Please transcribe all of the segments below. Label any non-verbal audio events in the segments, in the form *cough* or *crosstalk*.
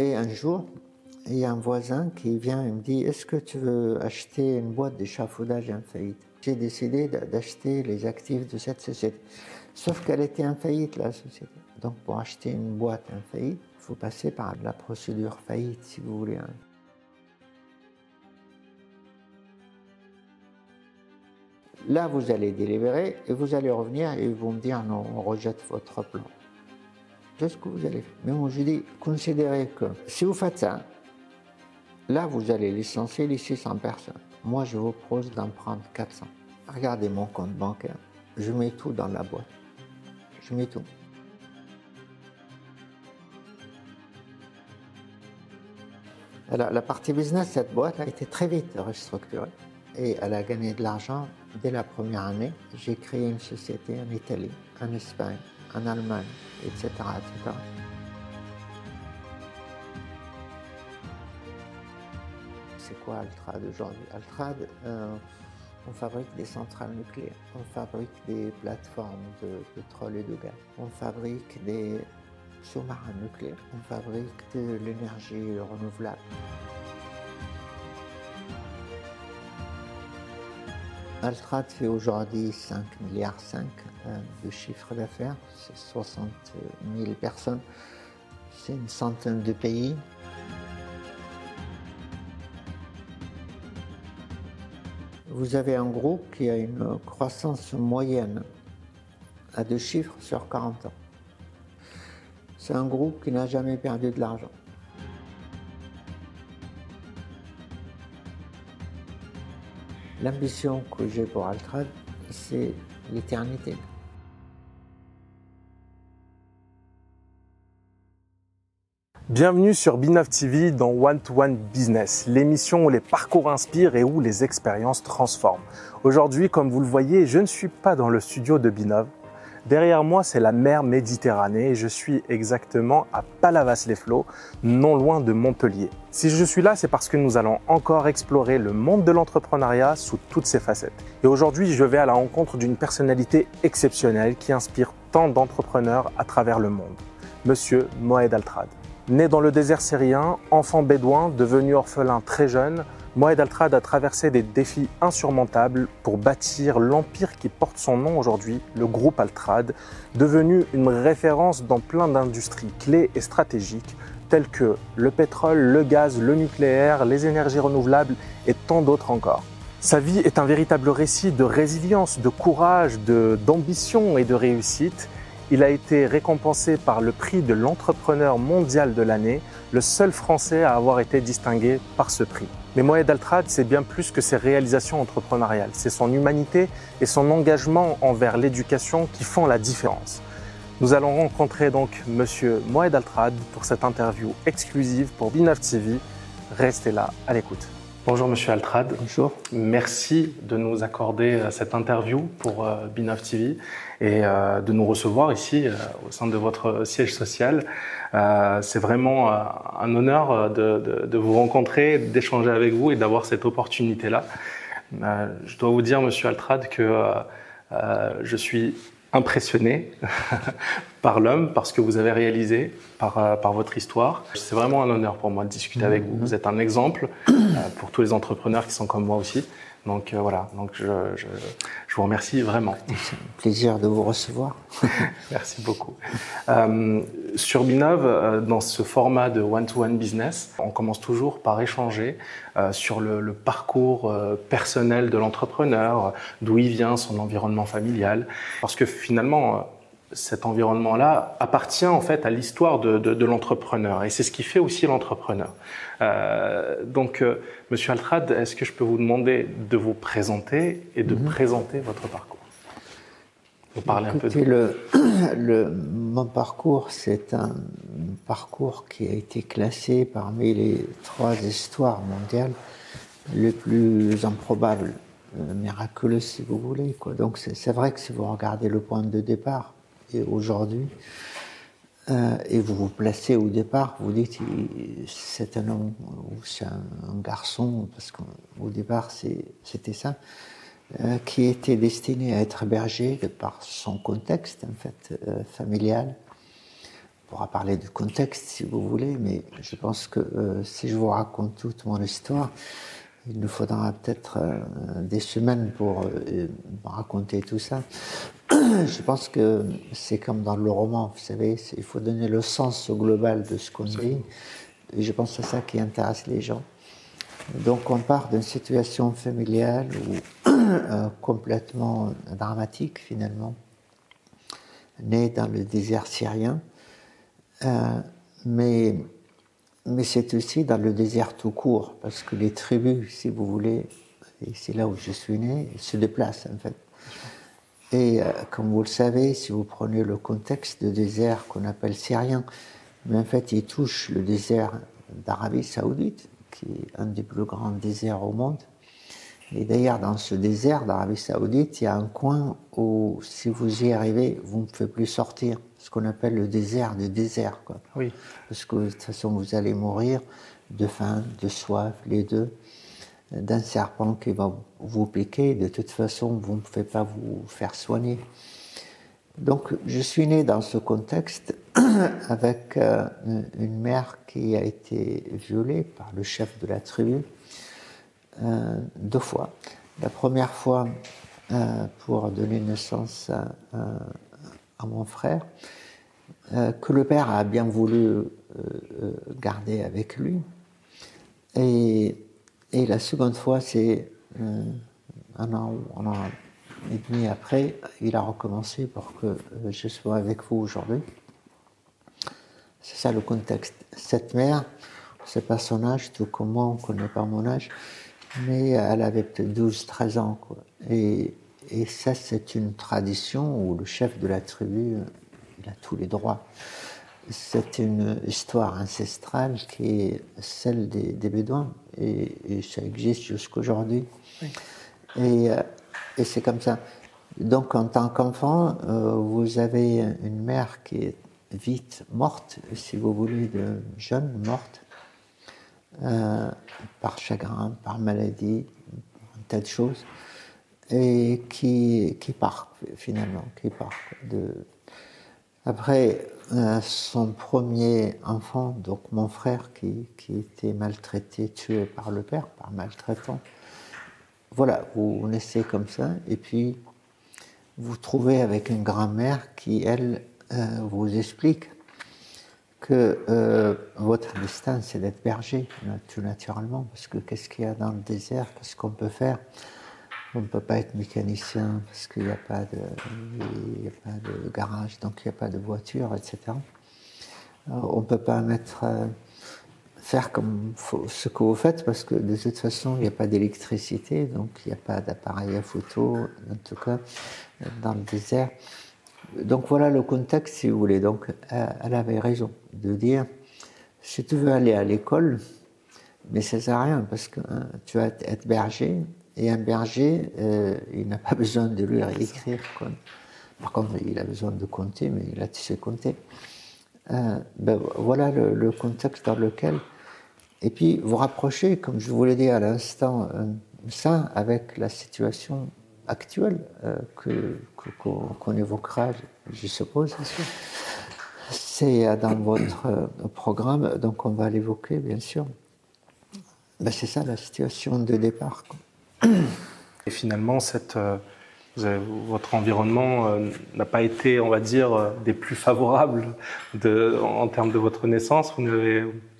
Et un jour, il y a un voisin qui vient et me dit Est-ce que tu veux acheter une boîte d'échafaudage en faillite J'ai décidé d'acheter les actifs de cette société. Sauf qu'elle était en faillite, la société. Donc, pour acheter une boîte en faillite, il faut passer par la procédure faillite, si vous voulez. Hein. Là, vous allez délibérer et vous allez revenir et vont me dire non, on rejette votre plan. Ce que vous allez faire? Mais moi, je dis, considérez que si vous faites ça, là, vous allez licencier les 600 personnes. Moi, je vous propose d'en prendre 400. Regardez mon compte bancaire. Je mets tout dans la boîte. Je mets tout. Alors, la partie business, cette boîte a été très vite restructurée et elle a gagné de l'argent dès la première année. J'ai créé une société en Italie, en Espagne, en Allemagne, etc. C'est quoi Altrad aujourd'hui? Altrad, euh, on fabrique des centrales nucléaires, on fabrique des plateformes de pétrole et de gaz, on fabrique des sous-marins nucléaires, on fabrique de l'énergie renouvelable. Altrad fait aujourd'hui 5 milliards 5 euh, de chiffre d'affaires, c'est 60 000 personnes, c'est une centaine de pays. Vous avez un groupe qui a une croissance moyenne à deux chiffres sur 40 ans. C'est un groupe qui n'a jamais perdu de l'argent. L'ambition que j'ai pour Altrad, c'est l'éternité. Bienvenue sur Binov TV dans One to One Business, l'émission où les parcours inspirent et où les expériences transforment. Aujourd'hui, comme vous le voyez, je ne suis pas dans le studio de Binov, Derrière moi, c'est la mer Méditerranée et je suis exactement à Palavas-les-Flots, non loin de Montpellier. Si je suis là, c'est parce que nous allons encore explorer le monde de l'entrepreneuriat sous toutes ses facettes. Et aujourd'hui, je vais à la rencontre d'une personnalité exceptionnelle qui inspire tant d'entrepreneurs à travers le monde. Monsieur Moed Altrad. Né dans le désert syrien, enfant bédouin, devenu orphelin très jeune, Moed Altrad a traversé des défis insurmontables pour bâtir l'empire qui porte son nom aujourd'hui, le groupe Altrad, devenu une référence dans plein d'industries clés et stratégiques telles que le pétrole, le gaz, le nucléaire, les énergies renouvelables et tant d'autres encore. Sa vie est un véritable récit de résilience, de courage, d'ambition et de réussite. Il a été récompensé par le prix de l'entrepreneur mondial de l'année, le seul Français à avoir été distingué par ce prix. Mais Moed Altrad, c'est bien plus que ses réalisations entrepreneuriales. C'est son humanité et son engagement envers l'éducation qui font la différence. Nous allons rencontrer donc Monsieur Moed Altrad pour cette interview exclusive pour Binov TV. Restez là à l'écoute. Bonjour Monsieur Altrad. Bonjour. Merci de nous accorder euh, cette interview pour euh, Binov TV et euh, de nous recevoir ici au sein de votre siège social. C'est vraiment un honneur de, de vous rencontrer, d'échanger avec vous et d'avoir cette opportunité-là. Je dois vous dire, Monsieur Altrad, que je suis impressionné *laughs* par l'homme, par ce que vous avez réalisé, par, euh, par votre histoire. C'est vraiment un honneur pour moi de discuter avec vous. Vous êtes un exemple euh, pour tous les entrepreneurs qui sont comme moi aussi. Donc euh, voilà, donc je, je, je, vous remercie vraiment. C'est un plaisir de vous recevoir. *laughs* Merci beaucoup. Euh, sur Binov, euh, dans ce format de one-to-one business, on commence toujours par échanger sur le, le parcours personnel de l'entrepreneur, d'où il vient, son environnement familial, parce que finalement cet environnement-là appartient en fait à l'histoire de, de, de l'entrepreneur et c'est ce qui fait aussi l'entrepreneur. Euh, donc, euh, Monsieur Altrad, est-ce que je peux vous demander de vous présenter et de mm -hmm. présenter votre parcours? Vous parlez un peu de... le, *clears throat* le, mon parcours, c'est un parcours qui a été classé parmi les trois histoires mondiales les plus improbables, euh, miraculeuses si vous voulez. Quoi. Donc c'est vrai que si vous regardez le point de départ, aujourd'hui, euh, et vous vous placez au départ, vous dites c'est un homme ou c'est un, garçon, parce qu'au départ c'était ça, euh, qui était destiné à être berger par son contexte en fait euh, familial, pourra parler du contexte si vous voulez, mais je pense que si je vous raconte toute mon histoire, il nous faudra peut-être euh, des semaines pour euh, raconter tout ça. *clears throat* je pense que c'est comme dans le roman, vous savez, il faut donner le sens au global de ce qu'on dit. Et je pense que c'est ça qui intéresse les gens. Donc on part d'une situation familiale ou *clears throat* complètement dramatique finalement, née dans le désert syrien euh, mais mais c'est aussi dans le désert tout court, parce que les tribus, si vous voulez, et c'est là où je suis né, se déplacent en fait. Et euh, comme vous le savez, si vous prenez le contexte de désert qu'on appelle syrien, mais en fait il touche le désert d'Arabie saoudite, qui est un des plus grands déserts au monde. Et d'ailleurs, dans ce désert d'Arabie saoudite, il y a un coin où, si vous y arrivez, vous ne pouvez plus sortir ce qu'on appelle le désert de désert. Quoi. Oui. Parce que de toute façon, vous allez mourir de faim, de soif, les deux, d'un serpent qui va vous piquer. De toute façon, vous ne pouvez pas vous faire soigner. Donc, je suis né dans ce contexte *clears throat* avec euh, une mère qui a été violée par le chef de la tribu euh, deux fois. La première fois euh, pour donner naissance à, à mon frère, euh, que le père a bien voulu euh, euh, garder avec lui. Et, et la seconde fois, c'est un an, un an et demi après, il a recommencé pour que je sois avec vous aujourd'hui. C'est ça le contexte. Cette mère, c'est pas son âge, tout comme moi, on connaît pas mon âge, mais elle avait peut-être 12-13 ans. Quoi. Et et ça, c'est une tradition où le chef de la tribu, il a tous les droits. C'est une histoire ancestrale qui est celle des, Bédouins, et, ça existe jusqu'aujourd'hui. Et, euh, et c'est comme ça. Donc, en tant qu'enfant, euh, vous avez une mère qui est vite morte, si vous voulez, de jeune morte, euh, par chagrin, par maladie, un tas de choses et qui, qui part finalement, qui part. Après, euh, son premier enfant, donc mon frère, qui, qui, était maltraité, tué par le père, par maltraitant. Voilà, vous naissez comme ça, et puis vous trouvez avec une grand-mère qui, elle, euh, vous explique que euh, votre destin, c'est d'être berger, tout naturellement, parce que qu'est-ce qu'il y a dans le désert, qu'est-ce qu'on peut faire? On ne peut pas être mécanicien parce qu'il n'y a, pas de, garage, donc il n'y a pas de voiture, etc. Euh, on ne peut pas euh, faire comme ce que vous faites parce que de toute façon, il n'y a pas d'électricité, donc il n'y a pas d'appareil à photo, en tout cas, dans le désert. Donc voilà le contexte, si vous voulez. Donc elle avait raison de dire, si tu veux aller à l'école, mais ça sert à rien parce que tu vas être berger, et un berger, euh, il n'a pas *laughs* besoin de lire et écrire. Par contre, il a besoin de compter, mais il a sais compter. Euh, ben, voilà le, contexte dans lequel. Et puis, vous rapprochez, comme je vous l'ai dit à l'instant, euh, ça avec la situation actuelle que, qu'on, évoquera, je suppose. C'est dans votre programme, donc on va l'évoquer, bien sûr. Ben, c'est ça la situation de départ. Et finalement, cette, euh, votre environnement euh, n'a pas été, on va dire, euh, des plus favorables de, en, termes de votre naissance. Vous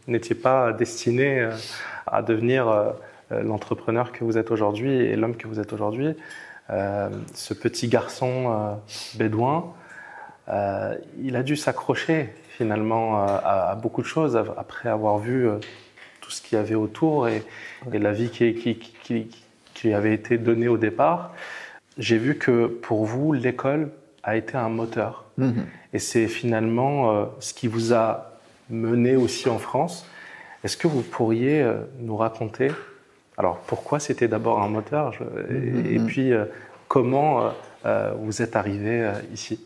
n'étiez pas destiné à devenir l'entrepreneur que vous êtes aujourd'hui et l'homme que vous êtes aujourd'hui. ce petit garçon bédouin, il a dû s'accrocher finalement à, beaucoup de choses après avoir vu tout ce qu'il y avait autour et, la vie qui, qui, qui, qui avait été donné au départ, j'ai vu que pour vous, l'école a été un moteur. Mhm. Et c'est finalement euh, ce qui vous a mené aussi en France. Est-ce que vous pourriez euh, nous raconter, alors pourquoi c'était d'abord un moteur, et, mhm. puis euh, comment vous êtes arrivé ici?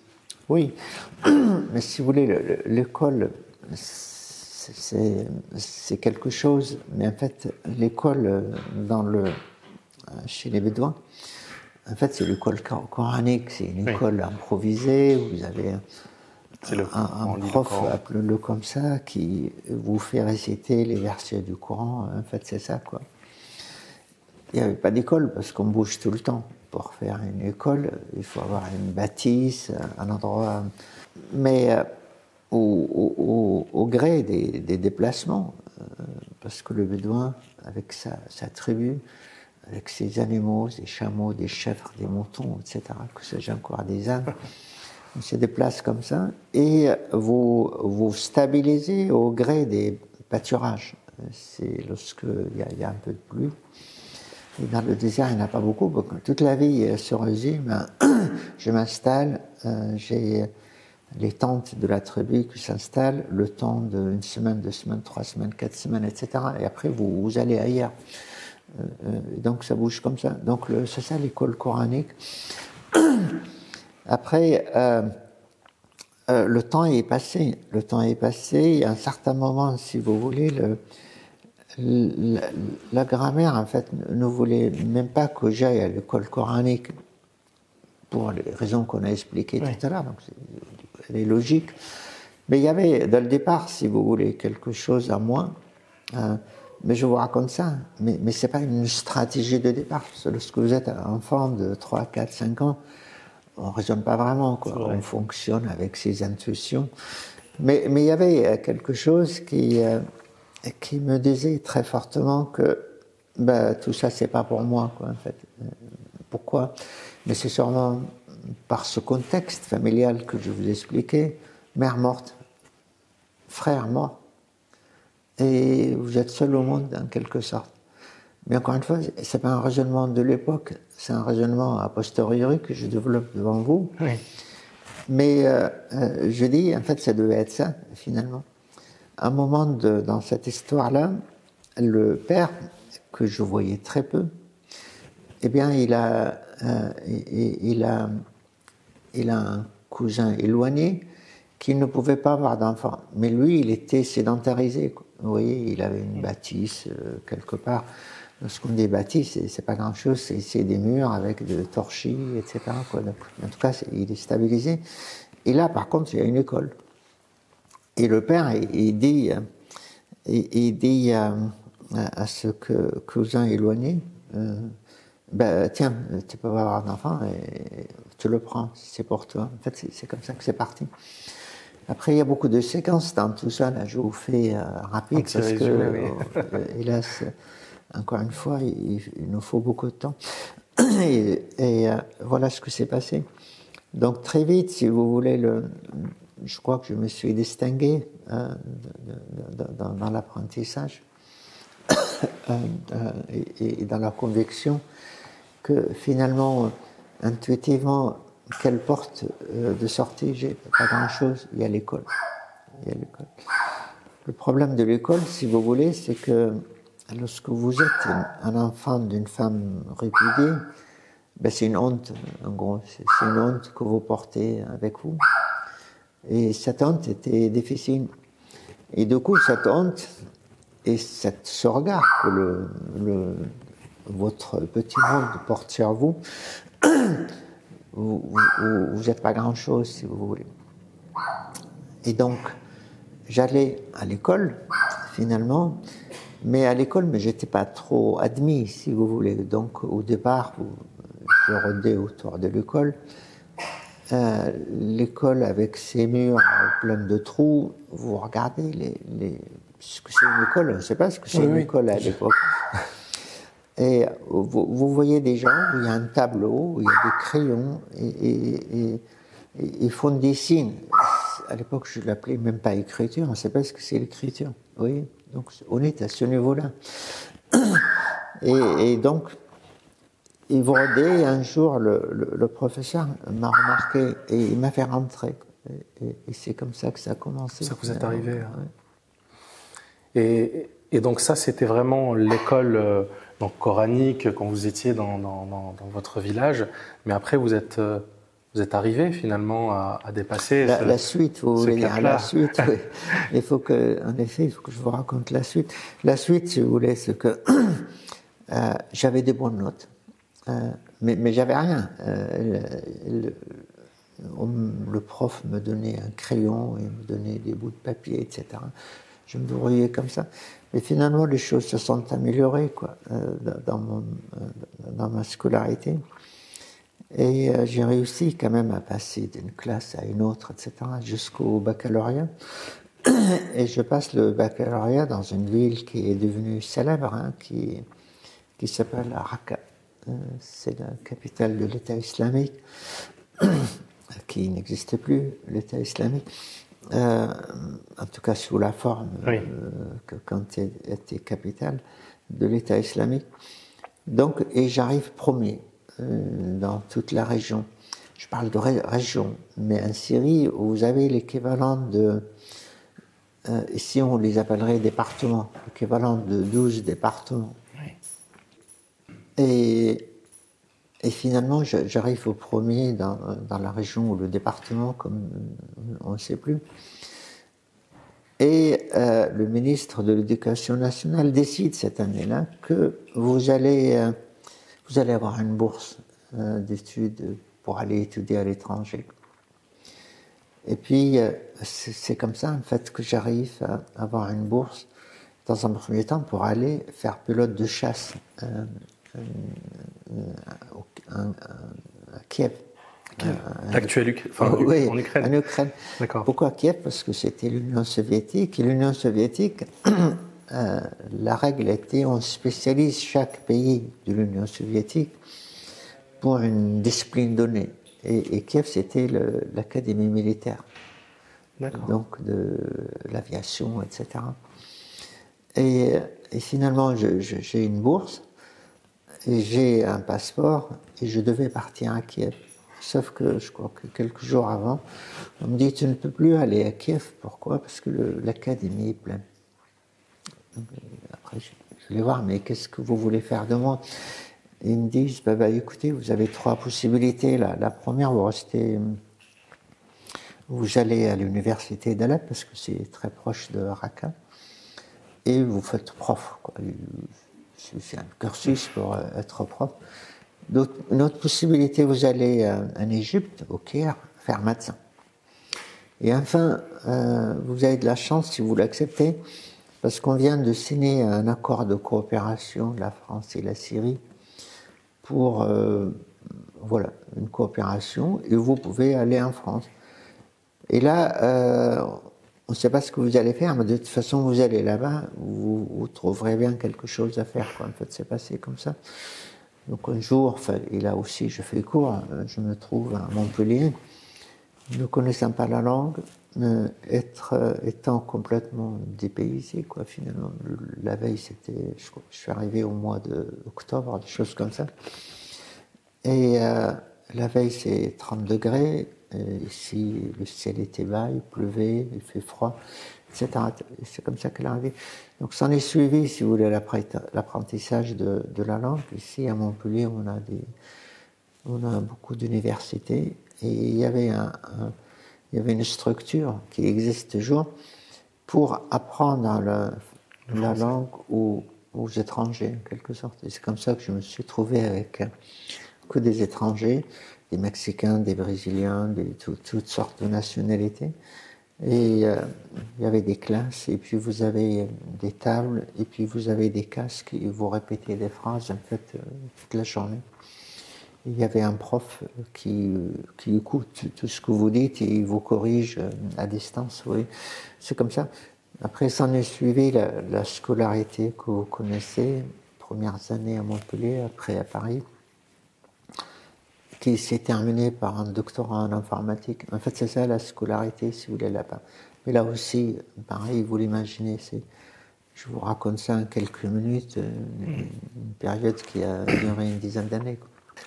Oui, *clears throat* mais si vous voulez, l'école, c'est quelque chose, mais en fait, l'école dans le chez les Bédouins. En fait, c'est l'école coranique, c'est une école improvisée où vous avez un, prof, appelez-le comme ça, qui vous fait réciter les versets du Coran. En fait, c'est ça, quoi. Il n'y avait pas d'école parce qu'on bouge tout le temps. Pour faire une école, il faut avoir une bâtisse, un endroit. Mais euh, au, gré des, déplacements, euh, parce que le bédouin, avec sa, sa, tribu, avec ses animaux, des chameaux, des chèvres, des moutons, etc., que sais-je encore, des ânes, on se déplace comme ça, et vous vous stabilisez au gré des pâturages. C'est lorsqu'il y, y, a un peu de pluie. Dans le désert, il n'y en a pas beaucoup. Toute la vie se résume. *coughs* Je m'installe, euh, j'ai les tentes de la tribu qui s'installent le temps d'une semaine, deux semaines, trois semaines, quatre semaines, etc. Et après, vous allez ailleurs. Euh, donc ça bouge comme ça. Donc c'est ça l'école coranique. *clears throat* Après, euh, euh, le temps est passé. Le temps est passé. Il y a un certain moment, si vous voulez, le, la, grammaire, en fait, ne voulait même pas que j'aille à l'école coranique pour les raisons qu'on a expliquées tout à l'heure. Donc, elle est logique. Mais il y avait, dès le départ, si vous voulez, quelque chose à moi. Euh, mais je vous raconte ça. Mais, mais ce n'est pas une stratégie de départ. Lorsque vous êtes enfant de 3, 4, 5 ans, on raisonne pas vraiment, quoi. On fonctionne avec ses intuitions. Mais, mais il y avait euh, quelque chose qui, euh, qui me disait très fortement que ben, tout ça, c'est pas pour moi, quoi, en fait. Euh, pourquoi? Mais c'est sûrement par ce contexte familial que je vous expliquais. Mère morte, frère mort, et vous êtes seul au monde en quelque sorte. Mais encore une fois, c'est pas un raisonnement de l'époque, c'est un raisonnement a posteriori que je développe devant vous. Oui. Mais euh, euh, je dis, en fait, ça devait être ça, finalement. À un moment de, dans cette histoire-là, le père, que je voyais très peu, eh bien, il a, euh, il, a, il a un cousin éloigné qui ne pouvait pas avoir d'enfant. Mais lui, il était sédentarisé. Vous voyez, il avait une bâtisse euh, quelque part ce qu'on dit bâti, c'est pas grand-chose, c'est des murs avec de torchis, etc. En tout cas, il est stabilisé. Et là, par contre, il y a une école. Et le père, il, dit, il, dit à, à, ce que, cousin éloigné, euh, ben, tiens, tu peux avoir un enfant et tu le prends, c'est pour toi. En fait, c'est comme ça que c'est parti. Après, il y a beaucoup de séquences dans tout ça. Là, je vous fais euh, rapide parce que, euh, hélas, encore une fois, il, nous faut beaucoup de temps. Et, euh, voilà ce que s'est passé. Donc très vite, si vous voulez, le, je crois que je me suis distingué hein, dans, l'apprentissage *coughs* euh, et, dans la conviction que finalement, intuitivement, quelle porte euh, de sortie j'ai Pas grand-chose. Il y a l'école. Le problème de l'école, si vous voulez, c'est que lorsque vous êtes un enfant d'une femme répudiée, ben c'est une honte, en gros. C'est une honte que vous portez avec vous. Et cette honte était difficile. Et du coup, cette honte et cette, ce regard que le, le, votre petit monde porte sur vous, *clears throat* vous n'êtes pas grand-chose, si vous voulez. Et donc, j'allais à l'école, finalement, mais à l'école, mais j'étais pas trop admis, si vous voulez. Donc, au départ, je rôdais autour de l'école. Euh, l'école avec ses murs pleins de trous, vous regardez les, les... ce que c'est une école, je ne sais pas ce que c'est une école à l'époque. *laughs* Et vous, vous, voyez des gens où il y a un tableau, où il y a des crayons, et, et, et, ils font des signes. À l'époque, je l'appelais même pas écriture, on ne sait pas ce que c'est l'écriture. Voyez donc on est à ce niveau-là. *coughs* Et, donc, il et un jour, le, professeur m'a remarqué et il m'a fait rentrer. Et, c'est comme ça que ça a commencé. Ça vous est arrivé. Hein. Et, donc ça, c'était vraiment l'école euh, donc coranique quand vous étiez dans, dans, votre village. Mais après, vous êtes euh, vous êtes arrivé finalement à, dépasser la, suite. Vous voulez dire la suite Il faut que, en effet, il faut que je vous raconte la suite. La suite, si vous voulez, c'est que *clears throat* euh, j'avais des bonnes notes, euh, mais, mais j'avais rien. Euh, le prof me donnait un crayon et me donnait des bouts de papier, etc. Je me débrouillais comme ça. Mais finalement, les choses se sont améliorées quoi, euh, euh, dans ma scolarité. Et euh, j'ai réussi quand même à passer d'une classe à une autre, etc., jusqu'au baccalauréat. *coughs* Et je passe le baccalauréat dans une ville qui est devenue célèbre, hein, qui, qui s'appelle Raqqa. C'est la capitale de l'État islamique, *coughs* qui n'existe plus, l'État islamique. Euh, en tout cas sous la forme euh, que quand il était capitale de l'État islamique. Donc, et j'arrive premier euh, dans toute la région. Je parle de région, mais en Syrie, vous avez l'équivalent de, ici on les appellerait départements, l'équivalent de 12 départements. Et et finalement, j'arrive au premier dans, la région ou le département, comme on ne sait plus. Et euh, le ministre de l'Éducation nationale décide cette année-là que vous allez, euh, vous allez avoir une bourse euh, d'études pour aller étudier à l'étranger. Et puis, c'est comme ça, en fait, que j'arrive à avoir une bourse, dans un premier temps, pour aller faire pilote de chasse à Kiev. L'actuel enfin, oui, en Ukraine. En Ukraine. Pourquoi Kiev? Parce que c'était l'Union soviétique. Et l'Union soviétique, *clears throat* euh, la règle était on spécialise chaque pays de l'Union soviétique pour une discipline donnée. Et, Kiev, c'était l'académie militaire. Donc de l'aviation, etc. Et, et finalement, j'ai une bourse j'ai un passeport et je devais partir à Kiev. Sauf que je crois que quelques jours avant, on me dit tu ne peux plus aller à Kiev. Pourquoi? Parce que l'académie est pleine. après, je, vais voir, mais qu'est-ce que vous voulez faire de moi? Ils me disent bah, bah, écoutez, vous avez trois possibilités. La, première, vous restez. Vous allez à l'université d'Alep parce que c'est très proche de Raqqa et vous faites prof. c'est un cursus pour euh, être prof. Une autre possibilité, vous allez euh, en Égypte, au Caire, faire médecin. Et enfin, euh, vous avez de la chance si vous l'acceptez, parce qu'on vient de signer un accord de coopération de la France et la Syrie pour voilà une coopération et vous pouvez aller en France. Et là, on ne sait pas ce que vous allez faire, mais de toute façon, vous allez là-bas, vous, trouverez bien quelque chose à faire. En fait, c'est passé comme ça. Donc un jour, et là aussi je fais cours, hein, je me trouve à Montpellier, ne connaissant pas la langue, être, euh, étant complètement dépaysé, quoi, finalement. La veille, c'était, je, suis arrivé au mois d'octobre, des choses comme ça. Et euh, la veille, c'est 30 degrés, ici, le ciel était bas, il pleuvait, il fait froid, etc. C'est comme ça qu'elle est arrivée. Donc, s'en est suivi, si vous voulez, l'apprentissage de, la langue. Ici, à Montpellier, on a, des, on a beaucoup d'universités et il y, avait un, il y avait une structure qui existe toujours pour apprendre la langue aux, aux, étrangers, en quelque sorte. Et c'est comme ça que je me suis trouvé avec que des étrangers des Mexicains, des Brésiliens, des, toutes sortes de nationalités. Et euh, il y avait des classes, et puis vous avez des tables, et puis vous avez des casques, et vous répétez des phrases en fait euh, toute la journée. Il y avait un prof qui, qui écoute tout ce que vous dites et il vous corrige euh, à distance. Oui. C'est comme ça. Après, s'en est suivi la, la, scolarité que vous connaissez, premières années à Montpellier, après à Paris qui s'est terminé par un doctorat en informatique. En fait, c'est ça la scolarité, si vous voulez, là-bas. Mais là aussi, pareil, vous l'imaginez, c'est, je vous raconte ça en quelques minutes, euh, une, période qui a duré une dizaine d'années.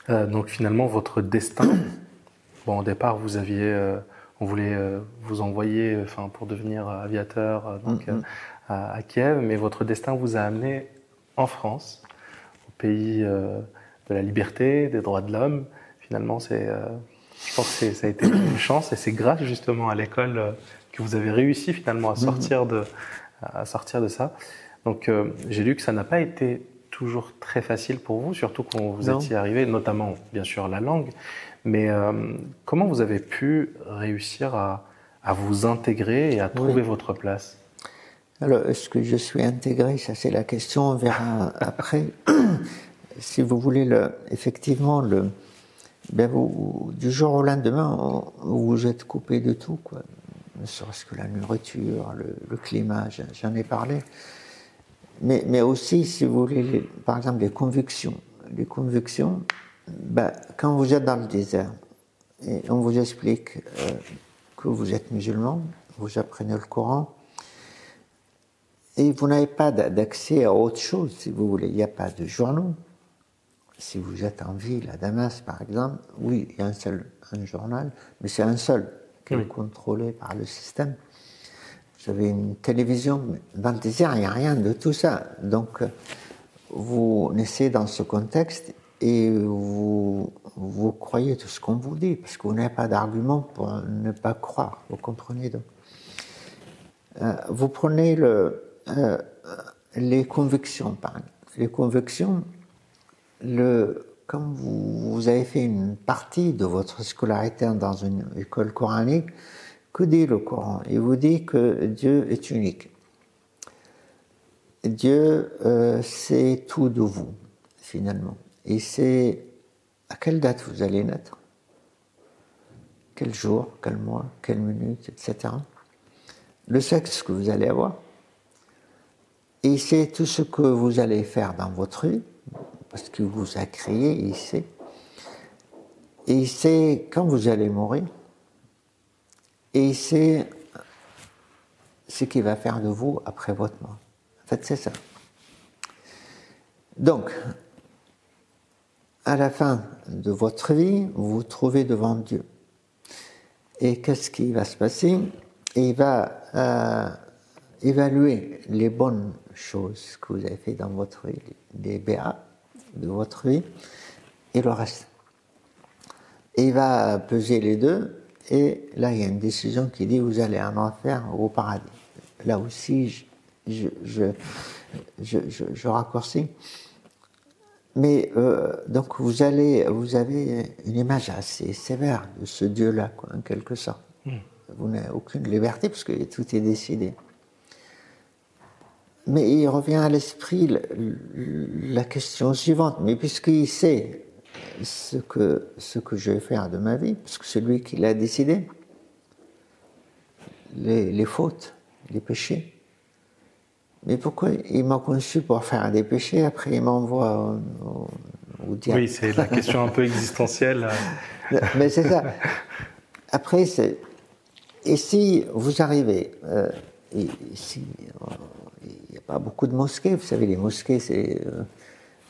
Euh, donc finalement, votre destin, *coughs* bon, au départ, vous aviez, euh, on voulait vous envoyer, enfin, pour devenir aviateur, donc mm-hmm. à, Kiev, mais votre destin vous a amené en France, au pays de la liberté, des droits de l'homme, finalement, c'est, euh, je pense que ça a été une chance et c'est grâce justement à l'école euh, que vous avez réussi finalement à mhm. sortir de, à sortir de ça. Donc, euh, j'ai lu que ça n'a pas été toujours très facile pour vous, surtout quand vous étiez arrivé, notamment bien sûr la langue, Mais comment vous avez pu réussir à, vous intégrer et à trouver votre place? Alors, est-ce que je suis intégré? Ça, c'est la question. On verra après. *clears throat* si vous voulez, le, effectivement, le, ben vous, du jour au lendemain, vous êtes coupé de tout, quoi. Ne serait-ce que la nourriture, le, climat, j'en ai parlé. Mais, mais, aussi, si vous voulez, par exemple, les convictions. Les convictions, ben, quand vous êtes dans le désert, et on vous explique euh, que vous êtes musulman, vous apprenez le Coran, et vous n'avez pas d'accès à autre chose, si vous voulez. Il n'y a pas de journaux, si vous êtes en ville, à Damas par exemple, oui, il y a un seul un journal, mais c'est un seul qui est contrôlé par le système. Vous avez une télévision, mais dans le désert, il n'y a rien de tout ça. Donc, vous naissez dans ce contexte et vous, vous croyez tout ce qu'on vous dit, parce que vous n'avez pas d'argument pour ne pas croire. Vous comprenez donc euh, Vous prenez le, euh, les convictions, par exemple. Les convictions, le, comme vous, avez fait une partie de votre scolarité dans une école coranique, que dit le Coran? Il vous dit que Dieu est unique. Dieu euh, sait tout de vous, finalement. Et c'est à quelle date vous allez naître, quel jour, quel mois, quelle minute, etc. Le sexe que vous allez avoir. Et c'est tout ce que vous allez faire dans votre vie parce qu'il vous a créé, il sait. Et il sait quand vous allez mourir. Et il sait ce qu'il va faire de vous après votre mort. En fait, c'est ça. Donc, à la fin de votre vie, vous vous trouvez devant Dieu. Et qu'est-ce qui va se passer? Il va euh, évaluer les bonnes choses que vous avez fait dans votre vie, les BA, de votre vie et le reste. Et il va peser les deux, et là il y a une décision qui dit vous allez en enfer ou au paradis. Là aussi, je, je, je, je raccourcis. Mais euh, donc vous allez, vous avez une image assez sévère de ce Dieu-là, en quelque sorte. Hmm. Vous n'avez aucune liberté parce que tout est décidé. Mais il revient à l'esprit la question suivante. Mais puisqu'il sait ce que, ce que je vais faire de ma vie, parce que c'est lui qui l'a décidé, les, fautes, les péchés. Mais pourquoi il m'a conçu pour faire des péchés, après il m'envoie au, diable? Oui, c'est la question un peu existentielle. *laughs* Mais c'est ça. Après, c'est. Et si vous arrivez, euh, si, pas beaucoup de mosquées. Vous savez, les mosquées, c'est. Euh,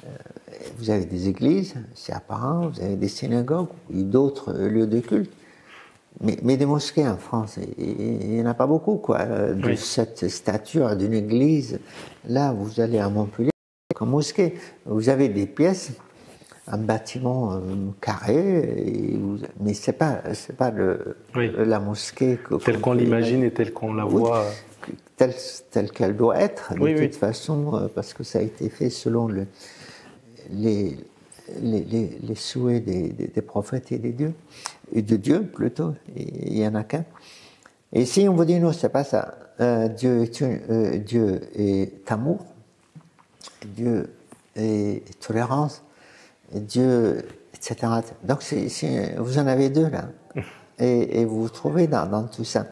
euh, vous avez des églises, c'est apparent, vous avez des synagogues et d'autres lieux de culte. Mais, mais, des mosquées en France, il n'y en a pas beaucoup, quoi. De cette stature d'une église, là, vous allez à Montpellier, comme mosquée. Vous avez des pièces, un bâtiment euh, carré, et vous, mais c'est pas, c'est pas le, la mosquée que, telle qu'on l'imagine et telle qu'on la voit telle, qu'elle doit être, de toute façon, euh, parce que ça a été fait selon le, les, les, les, souhaits des, des, prophètes et des dieux, et de Dieu plutôt, il n'y en a qu'un. Et si on vous dit non, c'est pas ça. Euh, Dieu, est euh, Dieu est amour, Dieu est tolérance, Dieu, etc. Donc vous en avez deux là, *laughs* et, et vous vous trouvez dans, dans tout ça.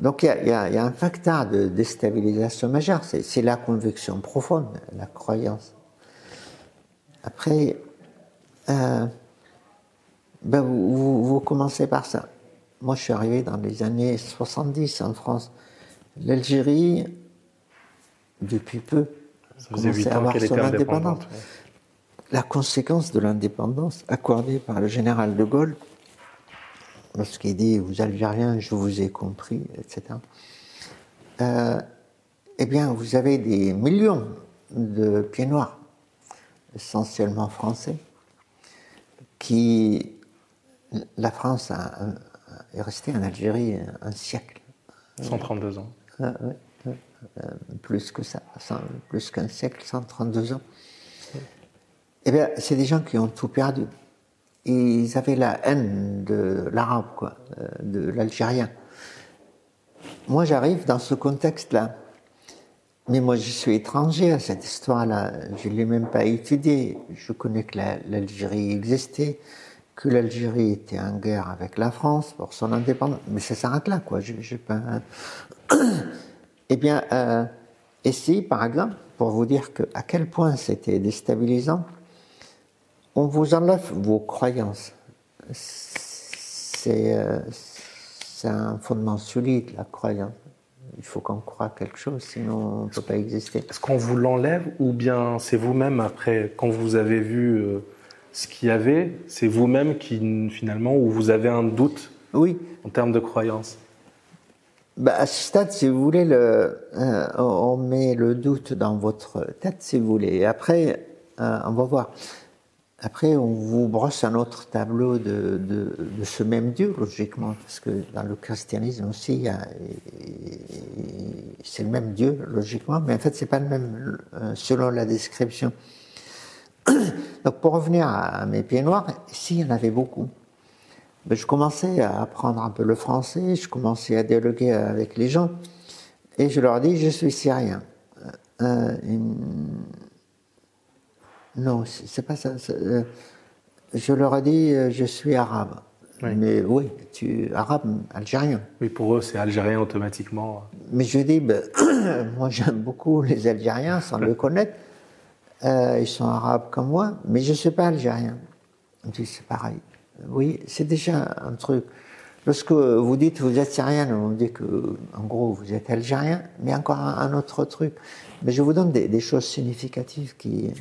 Donc il y, a, un facteur de déstabilisation majeure, c'est la conviction profonde, la croyance. Après, euh, ben vous, vous, commencez par ça. Moi, je suis arrivé dans les années 70 en France. L'Algérie, depuis peu, commençait à avoir son indépendance. La conséquence de l'indépendance accordée par le général de Gaulle lorsqu'il dit Vous Algériens, je vous ai compris, etc. Euh, eh bien, vous avez des millions de pieds noirs, essentiellement français, qui. La France est restée en Algérie un siècle. 132 ans. Euh, plus que ça, plus qu'un siècle, 132 ans. Eh bien, c'est des gens qui ont tout perdu. Ils avaient la haine de l'arabe, quoi, euh, de l'algérien. Moi, j'arrive dans ce contexte-là. Mais moi, je suis étranger à cette histoire-là. Je ne l'ai même pas étudiée. Je connais que l'Algérie existait, que l'Algérie était en guerre avec la France pour son indépendance. Mais ça s'arrête là, quoi. Je, je pas... *coughs* eh bien, euh, ici, par exemple, pour vous dire que, à quel point c'était déstabilisant, on vous enlève vos croyances. C'est euh, un fondement solide, la croyance. Il faut qu'on croie quelque chose, sinon on ne peut pas exister. Est-ce qu'on vous l'enlève ou bien c'est vous-même, après, quand vous avez vu euh, ce qu'il y avait, c'est vous-même qui, finalement, où vous avez un doute oui. en termes de croyance? Bah, à ce stade, si vous voulez, le, euh, on met le doute dans votre tête, si vous voulez. Et après, on va voir. Après, on vous brosse un autre tableau de, ce même Dieu, logiquement, parce que dans le christianisme aussi, c'est le même Dieu, logiquement, mais en fait, c'est pas le même euh, selon la description. *coughs* Donc, pour revenir à, mes pieds noirs, s'il y en avait beaucoup, je commençais à apprendre un peu le français, je commençais à dialoguer avec les gens, et je leur dis, je suis syrien. Euh, non, c'est pas ça. Euh, je leur ai dit, euh, je suis arabe. Mais oui, tu arabe, algérien. Oui, pour eux, c'est algérien automatiquement. Mais je dis, ben, *coughs* moi j'aime beaucoup les Algériens sans le connaître. Euh, ils sont arabes comme moi, mais je ne suis pas algérien. On dit, c'est pareil. Oui, c'est déjà un truc. Lorsque vous dites vous êtes syrien, on dit que, en gros, vous êtes algérien, mais encore un, autre truc. Mais je vous donne des, des choses significatives qui,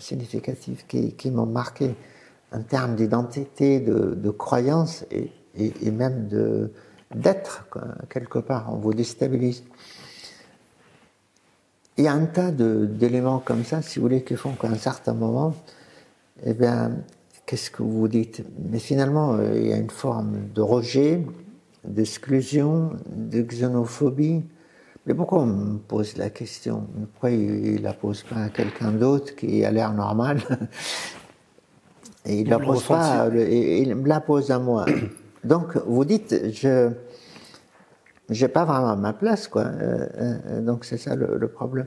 significatifs qui, m'ont marqué en termes d'identité, de, de, croyance et, et, même de d'être quelque part. On vous déstabilise. Il y a un tas d'éléments comme ça, si vous voulez, qui font qu'à un certain moment, eh bien, qu'est-ce que vous dites? Mais finalement, euh, il y a une forme de rejet, d'exclusion, de xénophobie, mais pourquoi on me pose la question? Pourquoi il la pose pas à quelqu'un d'autre qui a l'air normal? *laughs* Et il la pose pas, il me la pose à moi. *clears throat* Donc vous dites, je j'ai pas vraiment ma place, quoi. Euh, euh, donc c'est ça le, problème.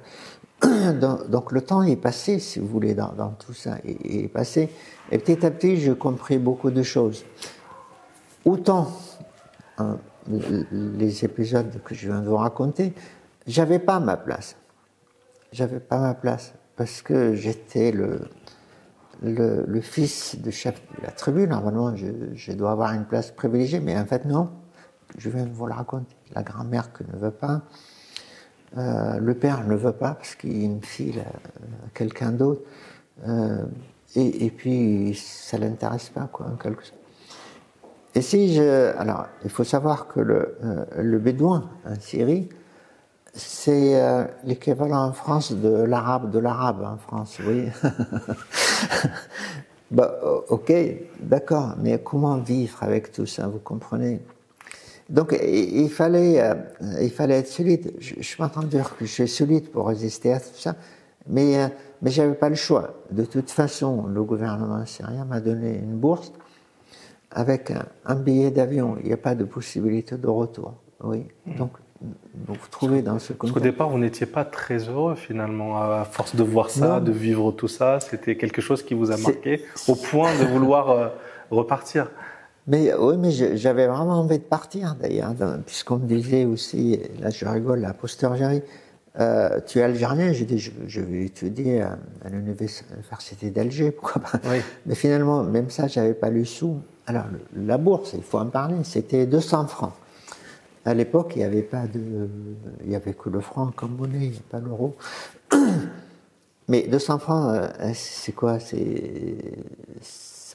*clears throat* Donc, le temps est passé, si vous voulez, dans, tout ça, il est passé. Et petit à petit, j'ai compris beaucoup de choses. Autant hein, les épisodes que je viens de vous raconter, j'avais pas ma place. J'avais pas ma place parce que j'étais le, fils de chef de la tribu. Normalement, je, dois avoir une place privilégiée, mais en fait, non. Je viens de vous le raconter. La grand-mère ne veut pas, euh, le père ne veut pas parce qu'il me file à, quelqu'un d'autre. Euh, et, puis, ça l'intéresse pas, quoi, en quelque sorte. Et si je. Alors, il faut savoir que le, euh, le bédouin en Syrie, c'est euh, l'équivalent en France de l'arabe de l'arabe en France, oui. *laughs* bah, ok, d'accord, mais comment vivre avec tout ça, vous comprenez? Donc, il, fallait, euh, il fallait être solide. Je, je suis pas en train de dire que je suis solide pour résister à tout ça, mais, mais j'avais pas le choix. De toute façon, le gouvernement syrien m'a donné une bourse avec un, billet d'avion, il n'y a pas de possibilité de retour. Oui. Hmm. Donc, vous vous trouvez dans ce contexte. Parce qu'au départ, vous n'étiez pas très heureux finalement, à force de voir ça, de vivre tout ça. C'était quelque chose qui vous a marqué au point de vouloir euh, repartir. Mais oui, mais j'avais vraiment envie de partir d'ailleurs, puisqu'on me disait aussi, là je rigole, la posteriori, euh, tu es algérien J'ai dit, je, vais étudier à, l'université d'Alger, pourquoi pas Mais finalement, même ça, j'avais pas le sou. Alors, la bourse, il faut en parler, c'était 200 francs. À l'époque, il n'y avait pas de, il y avait que le franc comme monnaie, pas l'euro. *coughs* Mais 200 francs, euh, c'est quoi? C'est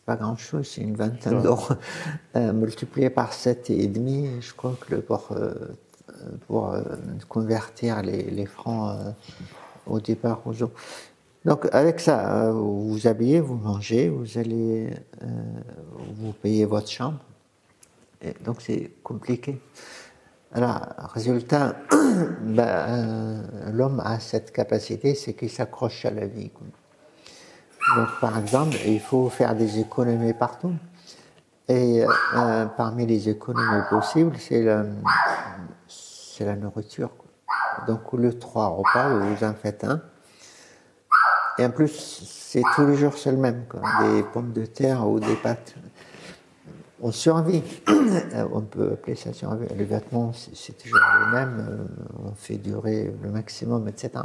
pas grand chose, c'est une vingtaine d'euros *laughs* euh, multiplié par 7 et demi. Je crois que le pour pour euh, convertir les, francs euh, au départ aux euros. Donc avec ça, euh, vous vous habillez, vous mangez, vous allez, vous payez votre chambre. Et donc c'est compliqué. Alors, résultat, *coughs* ben, l'homme a cette capacité, c'est qu'il s'accroche à la vie. Donc, par exemple, il faut faire des économies partout. Et euh, parmi les économies possibles, c'est la, nourriture. Donc, de trois repas, vous en faites un. Et en plus, c'est tous les jours c'est le même, quoi. des pommes de terre ou des pâtes. On survit. *coughs* on peut appeler ça survie. Les vêtements, c'est toujours le même. Euh, on fait durer le maximum, etc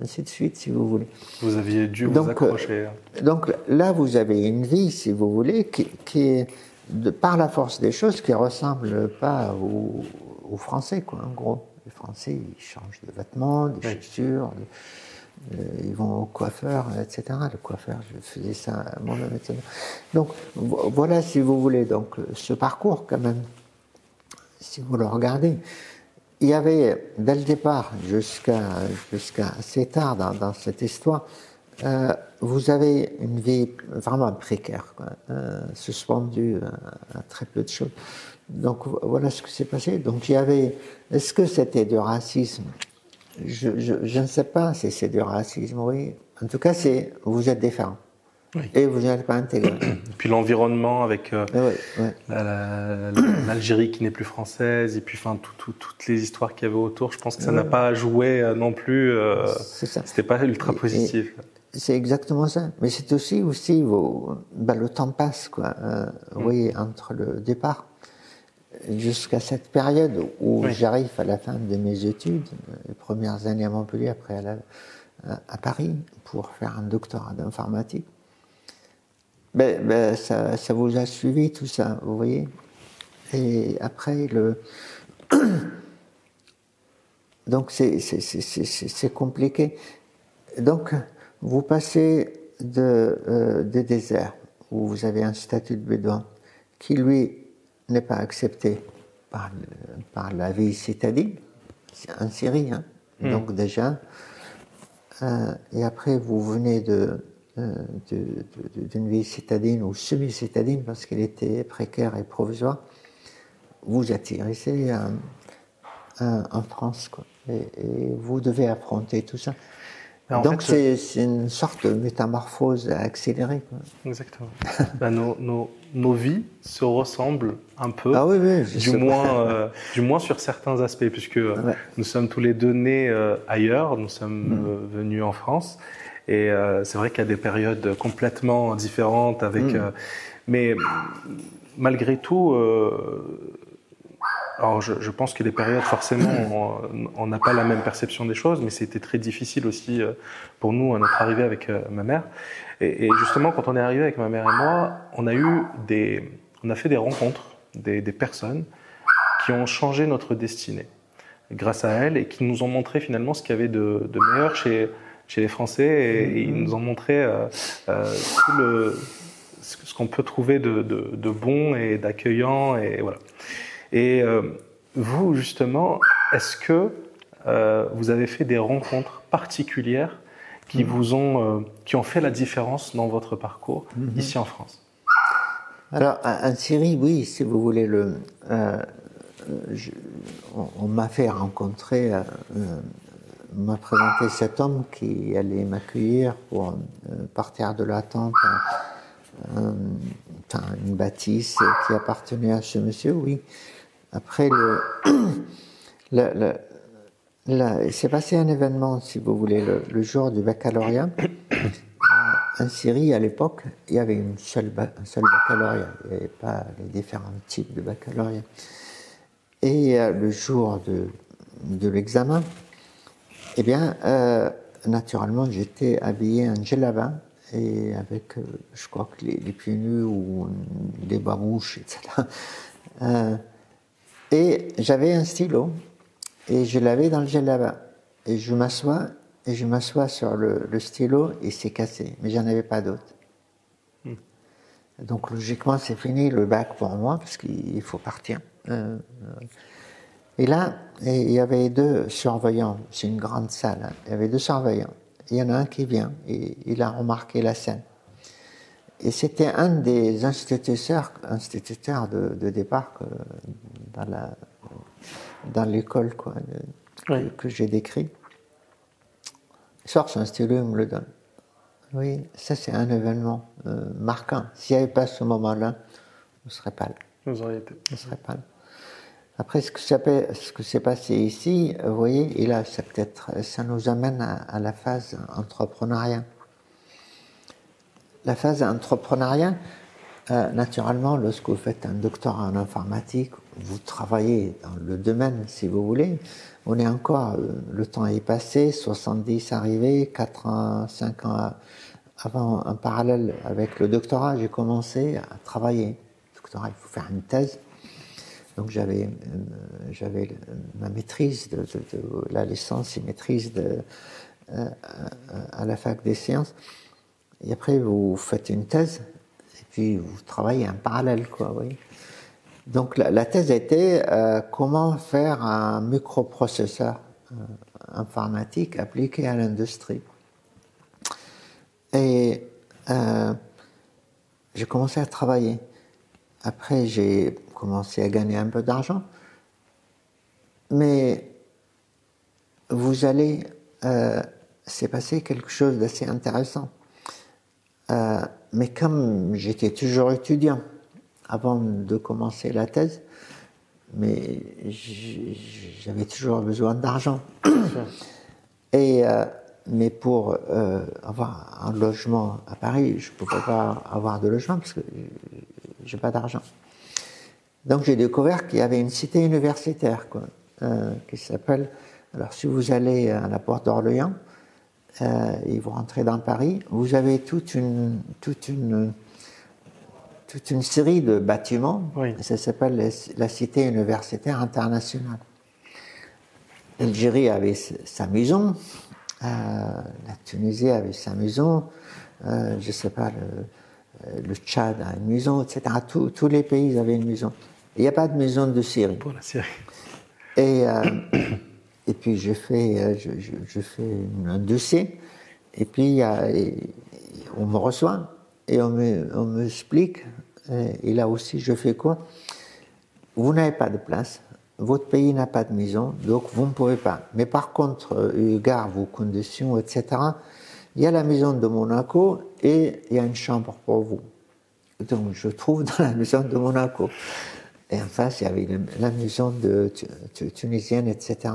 ainsi de suite, si vous voulez. Vous aviez dû vous accrocher. Euh, donc là, vous avez une vie, si vous voulez, qui, est, de, par la force des choses, qui ne ressemble pas aux, Français, quoi, en gros. Les Français, ils changent de vêtements, de chaussures, euh, ils vont au coiffeur, etc. Le coiffeur, je faisais ça moi-même, etc. Donc voilà, si vous voulez, donc ce parcours, quand même, si vous le regardez, il y avait, dès le départ, jusqu'à assez tard dans, cette histoire, euh, vous avez une vie vraiment précaire, euh, suspendue à, très peu de choses. Donc voilà ce qui s'est passé. Donc il y avait. Est-ce que c'était du racisme je, je, ne sais pas si c'est du racisme, oui. En tout cas, c'est vous êtes différent. Et vous n'êtes pas intégré. puis l'environnement avec euh, l'Algérie qui n'est plus française, et puis enfin toutes les histoires qu'il y avait autour, je pense que ça n'a pas joué euh, non plus. Euh, C'était pas ultra positif. C'est exactement ça. Mais c'est aussi aussi ben, le temps passe quoi. Euh, mm. Oui, entre le départ jusqu'à cette période où j'arrive à la fin de mes études, les premières années à Montpellier, après à, à Paris pour faire un doctorat d'informatique ben, ben ça, ça, vous a suivi tout ça, vous voyez. Et après, le. *coughs* Donc c'est compliqué. Donc vous passez de, euh, des déserts où vous avez un statut de bédouin qui lui n'est pas accepté par, par la vie citadine, en Syrie, hein. Hmm. donc déjà. Euh, et après vous venez de euh, d'une vie citadine ou semi-citadine parce qu'elle était précaire et provisoire, vous atterrissez en France. Quoi. Et, vous devez affronter tout ça. Donc c'est une sorte de métamorphose accélérée. Quoi. Exactement. *laughs* Ben, nos, nos, nos, vies se ressemblent un peu, ah oui, oui, du, moins, *laughs* euh, du moins sur certains aspects, puisque nous sommes tous les deux nés euh, ailleurs, nous sommes mm. venus en France. Et euh, c'est vrai qu'il y a des périodes complètement différentes avec. Mm. Euh, mais malgré tout, euh, alors je, je, pense que les périodes, forcément, *coughs* on n'a pas la même perception des choses, mais c'était très difficile aussi pour nous à notre arrivée avec ma mère. Et, et, justement, quand on est arrivé avec ma mère et moi, on a eu des, on a fait des rencontres, des, des personnes qui ont changé notre destinée grâce à elles et qui nous ont montré finalement ce qu'il y avait de, de meilleur chez chez les Français et, ils nous ont montré euh, euh, tout le, ce qu'on peut trouver de, de, de bon et d'accueillant et voilà. Et euh, vous justement, est-ce que vous avez fait des rencontres particulières qui mm-hmm. vous ont qui ont fait la différence dans votre parcours mm-hmm. ici en France? Alors en Syrie, oui, si vous voulez le. Je, on, on m'a fait rencontrer m'a présenté cet homme qui allait m'accueillir pour euh, partir de la tente, une bâtisse qui appartenait à ce monsieur, oui. Après, le, *clears throat* il s'est passé un événement, si vous voulez, le, jour du baccalauréat. En Syrie, à l'époque, il y avait une seule, un seul baccalauréat. Il n'y avait pas les différents types de baccalauréat. Et euh, le jour de, l'examen, eh bien, euh, naturellement, j'étais habillé en djellaba et avec, euh, je crois que les, pieds nus ou des babouches, etc. Euh, et j'avais un stylo et je l'avais dans le djellaba. Et je m'assois et je m'assois sur le, stylo et c'est cassé. Mais j'en avais pas d'autre. Donc logiquement, c'est fini le bac pour moi parce qu'il faut partir. Et là, il y avait deux surveillants, c'est une grande salle, hein. il y avait deux surveillants. Il y en a un qui vient, et il a remarqué la scène. Et c'était un des instituteurs, instituteurs de, départ dans, la, dans l'école quoi, que, j'ai décrit. Il sort son stylo et me le donne. Oui, ça c'est un événement euh, marquant. S'il n'y avait pas ce moment-là, on ne serait pas là. Vous auriez été. On ne serait pas là. Après, ce que, ce que s'est passé ici, vous voyez, et là, ça peut-être, ça nous amène à, la phase entrepreneuriat. La phase entrepreneuriat, euh, naturellement, lorsque vous faites un doctorat en informatique, vous travaillez dans le domaine, si vous voulez. On est encore, euh, le temps est passé, 70 arrivé, 4 ans, 5 ans avant, en parallèle avec le doctorat, j'ai commencé à travailler. Doctorat, il faut faire une thèse. Donc j'avais, euh, j'avais ma maîtrise de, la licence et maîtrise de, à la fac des sciences. Et après, vous faites une thèse, et puis vous travaillez en parallèle, quoi, oui. Donc la, thèse était euh, comment faire un microprocesseur informatique appliqué à l'industrie. Et j'ai commencé à travailler. Après, j'ai commencé à gagner un peu d'argent. Mais vous allez, euh, c'est passé quelque chose d'assez intéressant. Euh, mais comme j'étais toujours étudiant avant de commencer la thèse, mais j'avais toujours besoin d'argent. *coughs* Et euh, mais pour avoir un logement à Paris, je ne pouvais pas avoir de logement parce que j'ai pas d'argent. Donc j'ai découvert qu'il y avait une cité universitaire quoi, euh, qui s'appelle. Alors si vous allez à la porte d'Orléans euh, et vous rentrez dans Paris, vous avez toute une toute une toute une série de bâtiments. Ça s'appelle la cité universitaire internationale. L'Algérie avait sa maison, euh, la Tunisie avait sa maison, euh, je sais pas le, le Tchad a une maison, etc. tous les pays avaient une maison. Il n'y a pas de maison de Syrie. Pour la Syrie. Et, euh, et puis je euh, je, je, fais un dossier, et puis on me reçoit, et on me, on me explique, et là aussi je fais quoi? Vous n'avez pas de place, votre pays n'a pas de maison, donc vous ne pouvez pas. Mais par contre, eu vos conditions, etc., il y a la maison de Monaco et il y a une chambre pour vous. Donc je trouve dans la maison de Monaco. Et en face, il y avait la maison de, tunisienne, etc.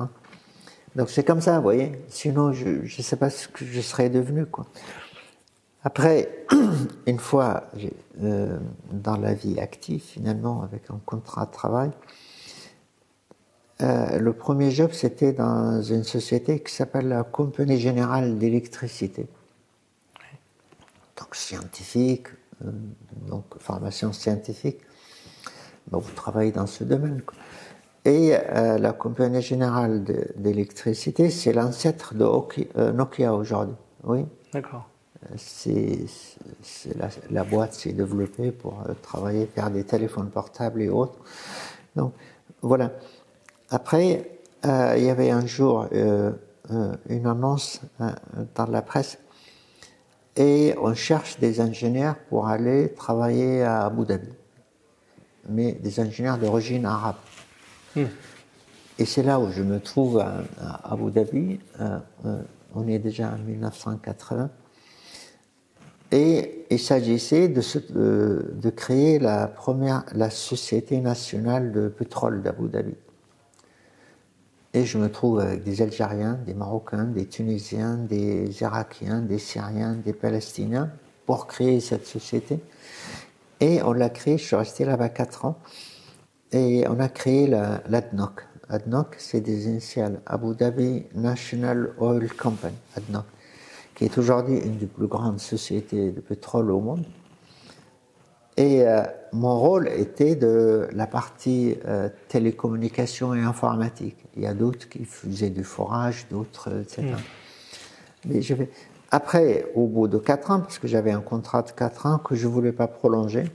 Donc c'est comme ça, vous voyez. Sinon, je ne sais pas ce que je serais devenu. Quoi. Après, *clears throat* une fois euh, dans la vie active, finalement, avec un contrat de travail, euh, le premier job, c'était dans une société qui s'appelle la Compagnie Générale d'Électricité. Donc scientifique, euh, donc formation scientifique vous travaillez dans ce domaine. Et euh, la Compagnie Générale d'électricité, c'est l'ancêtre de euh, Nokia aujourd'hui. Oui. D'accord. Euh, c'est, la, boîte s'est développée pour travailler, faire des téléphones portables et autres. Donc, voilà. Après, il y avait un jour une annonce dans la presse et on cherche des ingénieurs pour aller travailler à Abu Dhabi mais des ingénieurs d'origine arabe. Et c'est là où je me trouve à, Abu Dhabi. Euh, euh, on est déjà en 1980. Et il s'agissait de, de, créer la première, la Société nationale de pétrole d'Abu Dhabi. Et je me trouve avec des Algériens, des Marocains, des Tunisiens, des Irakiens, des Syriens, des Palestiniens pour créer cette société. Et on l'a créé, je suis resté là-bas 4 ans, et on a créé l'ADNOC. ADNOC, c'est des initiales Abu Dhabi National Oil Company, ADNOC, qui est aujourd'hui une des plus grandes sociétés de pétrole au monde. Et euh, mon rôle était de la partie euh, télécommunication et informatique. Il y a d'autres qui faisaient du forage, d'autres, etc. Hmm. Mais je vais, après, au bout de 4 ans, parce que j'avais un contrat de 4 ans que je ne voulais pas prolonger,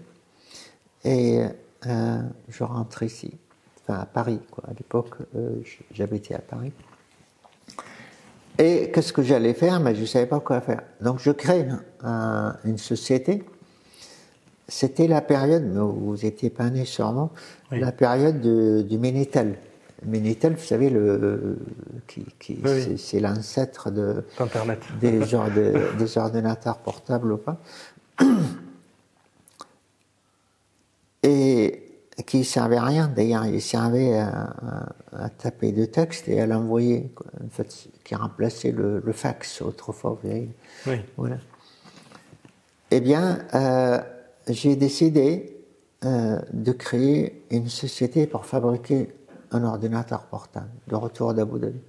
et euh, je rentre ici, enfin à Paris, quoi. À l'époque, euh, j'habitais à Paris. Et qu'est-ce que j'allais faire? Mais je ne savais pas quoi faire. Donc je crée une société. C'était la période, mais vous n'étiez pas né sûrement, la période du Minitel. Minitel, vous savez, le, qui, qui c'est l'ancêtre de, *laughs* des ordinateurs portables ou pas. Et qui servait à rien d'ailleurs, il servait à, taper de texte et à l'envoyer, en fait, qui remplaçait le, le fax autrefois, vous voyez. Oui. Voilà. Eh bien, euh, j'ai décidé euh, de créer une société pour fabriquer un ordinateur portable de retour d'Abu Dhabi.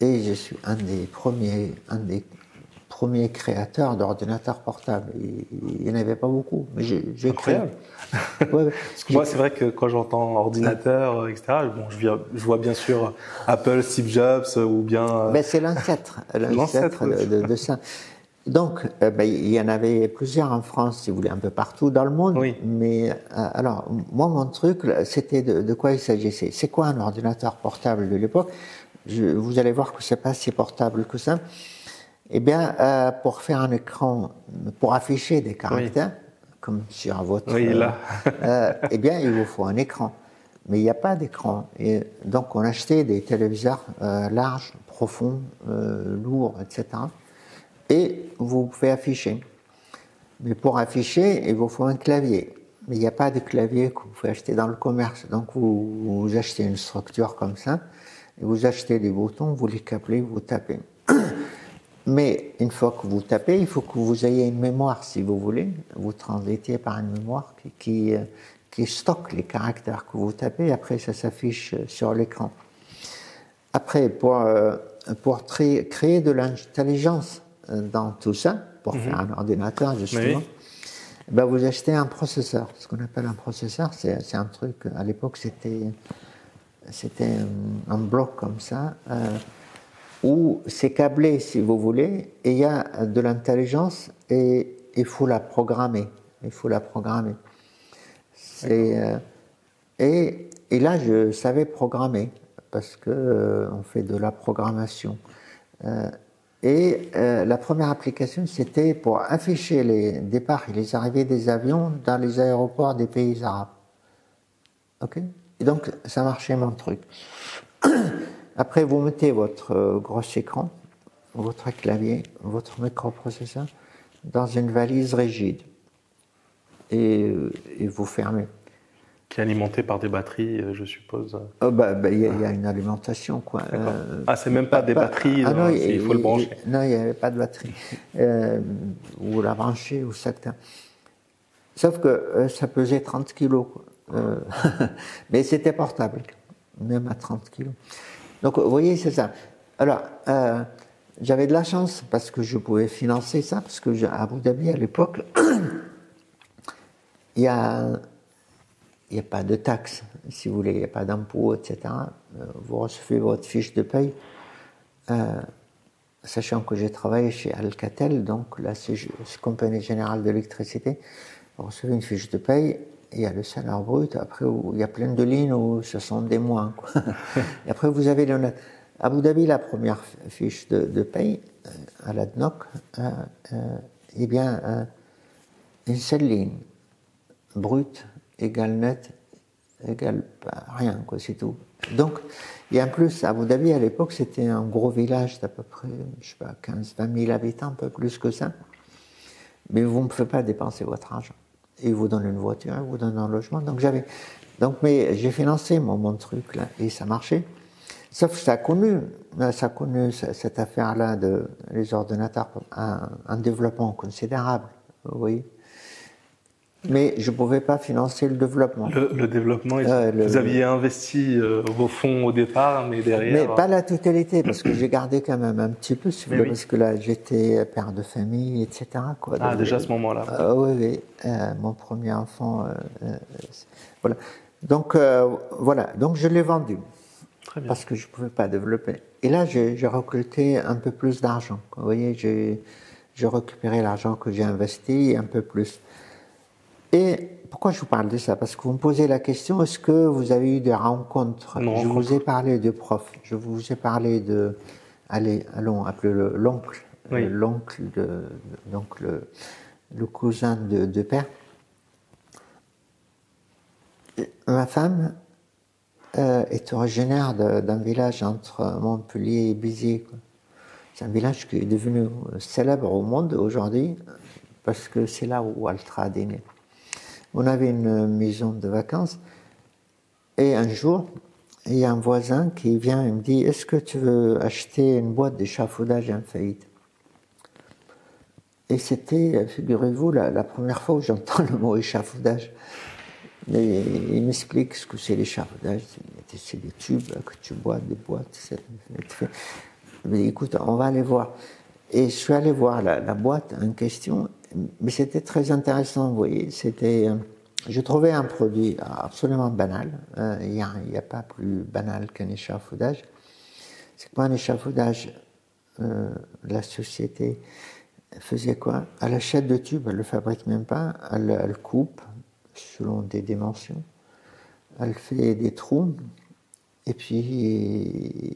Et je suis un des premiers, un des premiers créateurs d'ordinateurs portables. Il n'y en avait pas beaucoup, mais j'ai créé. *laughs* ouais, moi, c'est vrai que quand j'entends ordinateur, etc., bon, je, je, vois bien sûr Apple, Steve Jobs ou bien. Ben, c'est l'ancêtre, *laughs* l'ancêtre de, de, ça. Donc, euh, ben, il y en avait plusieurs en France, si vous voulez, un peu partout dans le monde. Oui. Mais euh, alors, moi, mon truc, c'était de, quoi il s'agissait. C'est quoi un ordinateur portable de l'époque? Vous allez voir que c'est pas si portable que ça. Eh bien, euh, pour faire un écran, pour afficher des caractères, comme sur votre, oui, là. eh bien, il vous faut un écran. Mais il n'y a pas d'écran. Et donc, on achetait des téléviseurs larges, profonds, lourds, etc et vous pouvez afficher. Mais pour afficher, il vous faut un clavier. Mais il n'y a pas de clavier que vous pouvez acheter dans le commerce. Donc vous, achetez une structure comme ça, et vous achetez des boutons, vous les câblez, vous tapez. *clears throat* Mais une fois que vous tapez, il faut que vous ayez une mémoire, si vous voulez. Vous transitez par une mémoire qui, qui, stocke les caractères que vous tapez, après ça s'affiche sur l'écran. Après, pour, euh, pour créer de l'intelligence, dans tout ça, pour mhm. faire un ordinateur justement, ben vous achetez un processeur. Ce qu'on appelle un processeur, c'est un truc, à l'époque c'était c'était un, bloc comme ça, euh, où c'est câblé si vous voulez, et il y a de l'intelligence et il faut la programmer. Il faut la programmer. Euh, et, et, là, je savais programmer parce que euh, on fait de la programmation. Et euh, la première application, c'était pour afficher les départs et les arrivées des avions dans les aéroports des pays arabes. Ok? Et donc, ça marchait mon truc. Après, vous mettez votre euh, gros écran, votre clavier, votre microprocesseur dans une valise rigide et, euh, et vous fermez qui est alimenté par des batteries, euh, je suppose. Oh bah, bah, il y, a une alimentation, quoi. Euh, ah, c'est même pas, des batteries, ah, non, il, faut le brancher. non, il n'y avait pas de batterie. euh, ou la brancher, ou ça. Sauf que euh, ça pesait 30 kilos, *laughs* mais c'était portable, même à 30 kilos. Donc, vous voyez, c'est ça. Alors, j'avais de la chance parce que je pouvais financer ça, parce que à Abu à l'époque, *coughs* il y a il n'y a pas de taxes, si vous voulez, il n'y a pas d'impôts, etc. Euh, vous recevez votre fiche de paye. Euh, sachant que j'ai travaillé chez Alcatel, donc la Compagnie Générale de l'Électricité, vous recevez une fiche de paye, il y a le salaire brut, après il y a plein de lignes où ce sont des mois. *laughs* et après vous avez le net. Abu Dhabi, la première fiche de, paye euh, à la DNOC, eh bien, une seule ligne, brute, égale net égale rien, quoi, c'est tout. Donc, et en plus, Abu Dhabi, à l'époque, c'était un gros village d'à peu près, je sais pas, 15, 20 000 habitants, un peu plus que ça. Mais vous ne pouvez pas dépenser votre argent. Ils vous donnent une voiture, ils vous donnent un logement. Donc, j'avais, donc, mais j'ai financé mon, mon truc, là, et ça marchait. Sauf que ça a connu, ça a connu cette affaire-là de les ordinateurs, un, un développement considérable, vous voyez mais je ne pouvais pas financer le développement. Le, développement, vous aviez investi euh, vos fonds au départ, mais derrière. Mais pas la totalité, parce que j'ai gardé quand même un petit peu, parce que là j'étais père de famille, etc. Quoi. Ah, déjà à ce moment-là euh, Oui, oui. Euh, mon premier enfant. voilà. Donc, voilà. Donc je l'ai vendu. Très bien. Parce que je ne pouvais pas développer. Et là, j'ai recruté un peu plus d'argent. Vous voyez, j'ai récupéré l'argent que j'ai investi un peu plus. Et pourquoi je vous parle de ça? Parce que vous me posez la question est-ce que vous avez eu des rencontres? Je vous ai parlé de profs, je vous ai parlé de. Allez, allons, appelez-le l'oncle. Euh, l'oncle, de, donc le, le cousin de, de père. Ma femme est originaire d'un village entre Montpellier et Béziers. C'est un village qui est devenu célèbre au monde aujourd'hui parce que c'est là où Altra est né. On avait une maison de vacances et un jour, il y a un voisin qui vient et me dit Est-ce que tu veux acheter une boîte d'échafaudage en faillite? Et c'était, figurez-vous, la, première fois où j'entends *laughs* le mot échafaudage. Il m'explique ce que c'est l'échafaudage. C'est des tubes que tu bois, des boîtes. Mais écoute, on va aller voir. Et je suis allé voir la boîte en question mais c'était très intéressant, vous voyez. C'était, euh, je trouvais un produit absolument banal. Euh, il n'y a, pas plus banal qu'un échafaudage. C'est quoi un échafaudage euh, La société faisait quoi? Elle achète de tubes, elle ne le fabrique même pas, elle, coupe selon des dimensions, elle fait des trous, et puis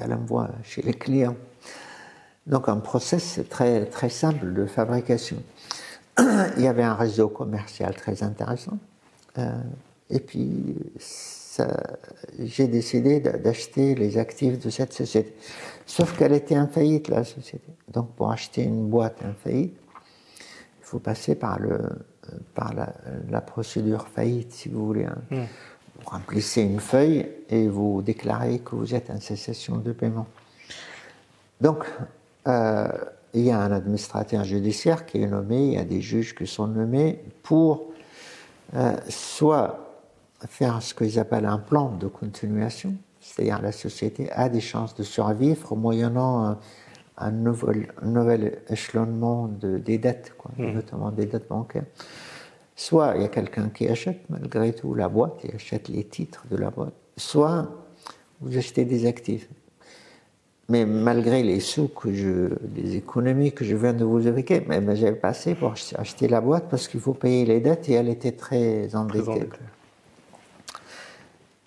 elle envoie chez les clients. Donc un process très, très simple de fabrication. *clears throat* Il y avait un réseau commercial très intéressant. Euh, et puis j'ai décidé d'acheter les actifs de cette société. Sauf qu'elle était en faillite, la société. Donc pour acheter une boîte en faillite, il faut passer par, le, par la, procédure faillite, si vous voulez. Hein. Hmm. Vous remplissez une feuille et vous déclarez que vous êtes en cessation de paiement. Donc, euh, il y a un administrateur judiciaire qui est nommé, il y a des juges qui sont nommés pour euh, soit faire ce qu'ils appellent un plan de continuation, c'est-à-dire la société a des chances de survivre moyennant un, nouvel, nouvel, échelonnement de, des dettes, quoi, mmh. notamment des dettes bancaires. Soit il y a quelqu'un qui achète malgré tout la boîte, il achète les titres de la boîte, soit vous achetez des actifs. Mais malgré les sous que je, les économies que je viens de vous évoquer, mais, j'ai passé pour acheter la boîte parce qu'il faut payer les dettes et elle était très endettée.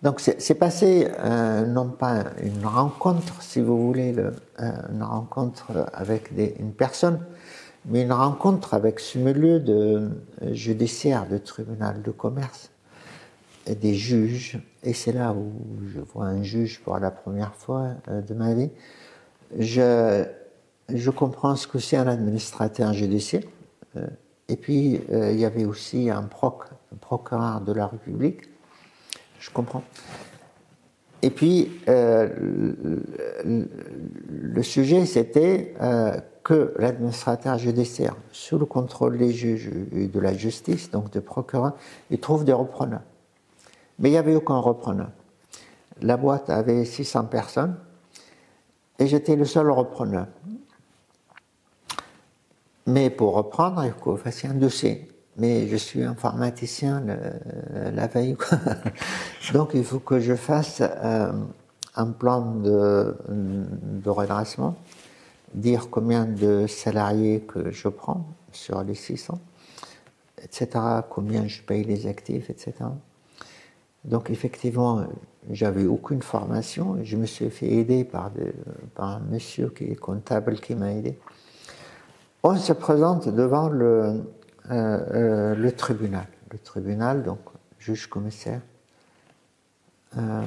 Donc c'est passé euh, non pas une rencontre, si vous voulez, le, euh, une rencontre avec des, une personne, mais une rencontre avec ce milieu de euh, judiciaire, de tribunal de commerce, des juges, et c'est là où je vois un juge pour la première fois euh, de ma vie. Je, je comprends ce que c'est un administrateur judiciaire. Euh, et puis, euh, il y avait aussi un, proc, procureur de la République. Je comprends. Et puis, le, sujet, c'était que l'administrateur judiciaire, sous le contrôle des juges et de la justice, donc de procureur, il trouve des repreneurs. Mais il n'y avait aucun repreneur. La boîte avait 600 personnes et j'étais le seul repreneur. Mais pour reprendre, il faut fassiez un dossier. Mais je suis informaticien la veille. *laughs* Donc il faut que je fasse euh, un plan de, de redressement, dire combien de salariés que je prends sur les 600, etc., combien je paye les actifs, etc. Donc effectivement, j'avais aucune formation. Je me suis fait aider par, un monsieur qui est comptable qui m'a aidé. On se présente devant le, euh, euh, tribunal. Le tribunal, donc juge commissaire, euh,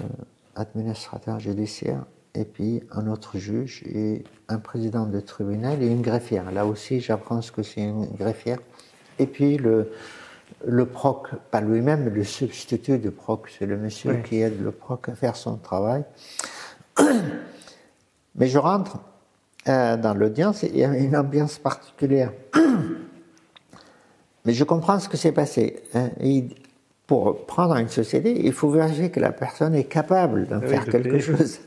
administrateur judiciaire, et puis un autre juge et un président de tribunal et une greffière. Là aussi, j'apprends ce que c'est une greffière. Et puis le, le proc, pas lui-même, le substitut du proc, c'est le monsieur qui aide le proc à faire son travail. *clears throat* Mais je rentre euh, dans l'audience et il y a une ambiance particulière. *clears throat* Mais je comprends ce que s'est passé. Hein. pour prendre une société, il faut vérifier que la personne est capable de faire quelque chose.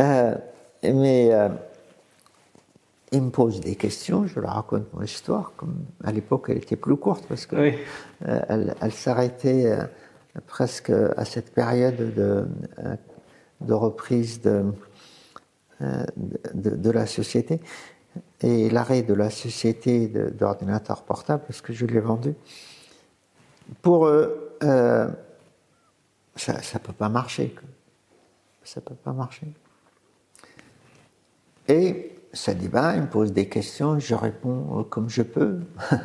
Euh, mais euh, il me pose des questions, je leur raconte mon histoire. Comme à l'époque, elle était plus courte parce que euh, elle, s'arrêtait euh, presque à cette période de, euh, de reprise de, de, la société et l'arrêt de la société d'ordinateurs portables parce que je l'ai vendu. Pour eux, ça ne peut pas marcher. Ça ne peut pas marcher. Et ça débat, il me pose des questions, je réponds euh, comme je peux,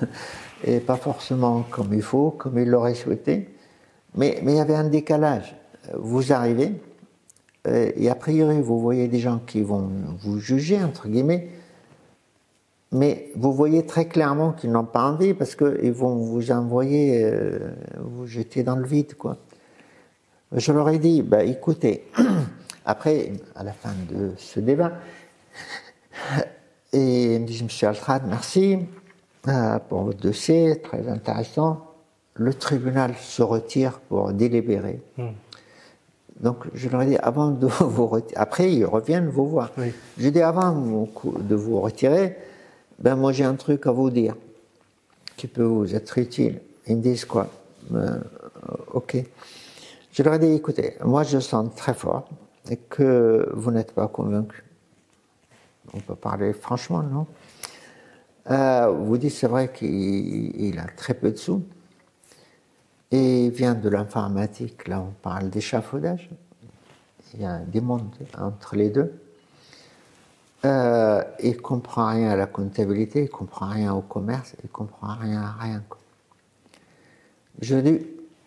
*laughs* et pas forcément comme il faut, comme il l'aurait souhaité. Mais, mais il y avait un décalage. vous arrivez, euh, et a priori, vous voyez des gens qui vont vous juger, entre guillemets, mais vous voyez très clairement qu'ils n'ont pas envie parce qu'ils vont vous envoyer, euh, vous jeter dans le vide, quoi. Je leur ai dit, bah, écoutez, *clears throat* après, à la fin de ce débat, *laughs* et ils me disent, Monsieur Altrad, merci euh, pour votre dossier, très intéressant. Le tribunal se retire pour délibérer. Hmm. Donc, je leur ai dit, avant de *laughs* vous retirer, après, ils reviennent vous voir. Oui. Je dis, avant de vous retirer, ben moi j'ai un truc à vous dire qui peut vous être utile. Ils me disent quoi? Ben, Ok. Je leur ai dit, écoutez, moi je sens très fort que vous n'êtes pas convaincu. On peut parler franchement, non? Euh, Vous dites, c'est vrai qu'il a très peu de sous. Et il vient de l'informatique, là on parle d'échafaudage. Il y a des mondes entre les deux. Euh, il ne comprend rien à la comptabilité, il ne comprend rien au commerce, il ne comprend rien à rien. Je dis,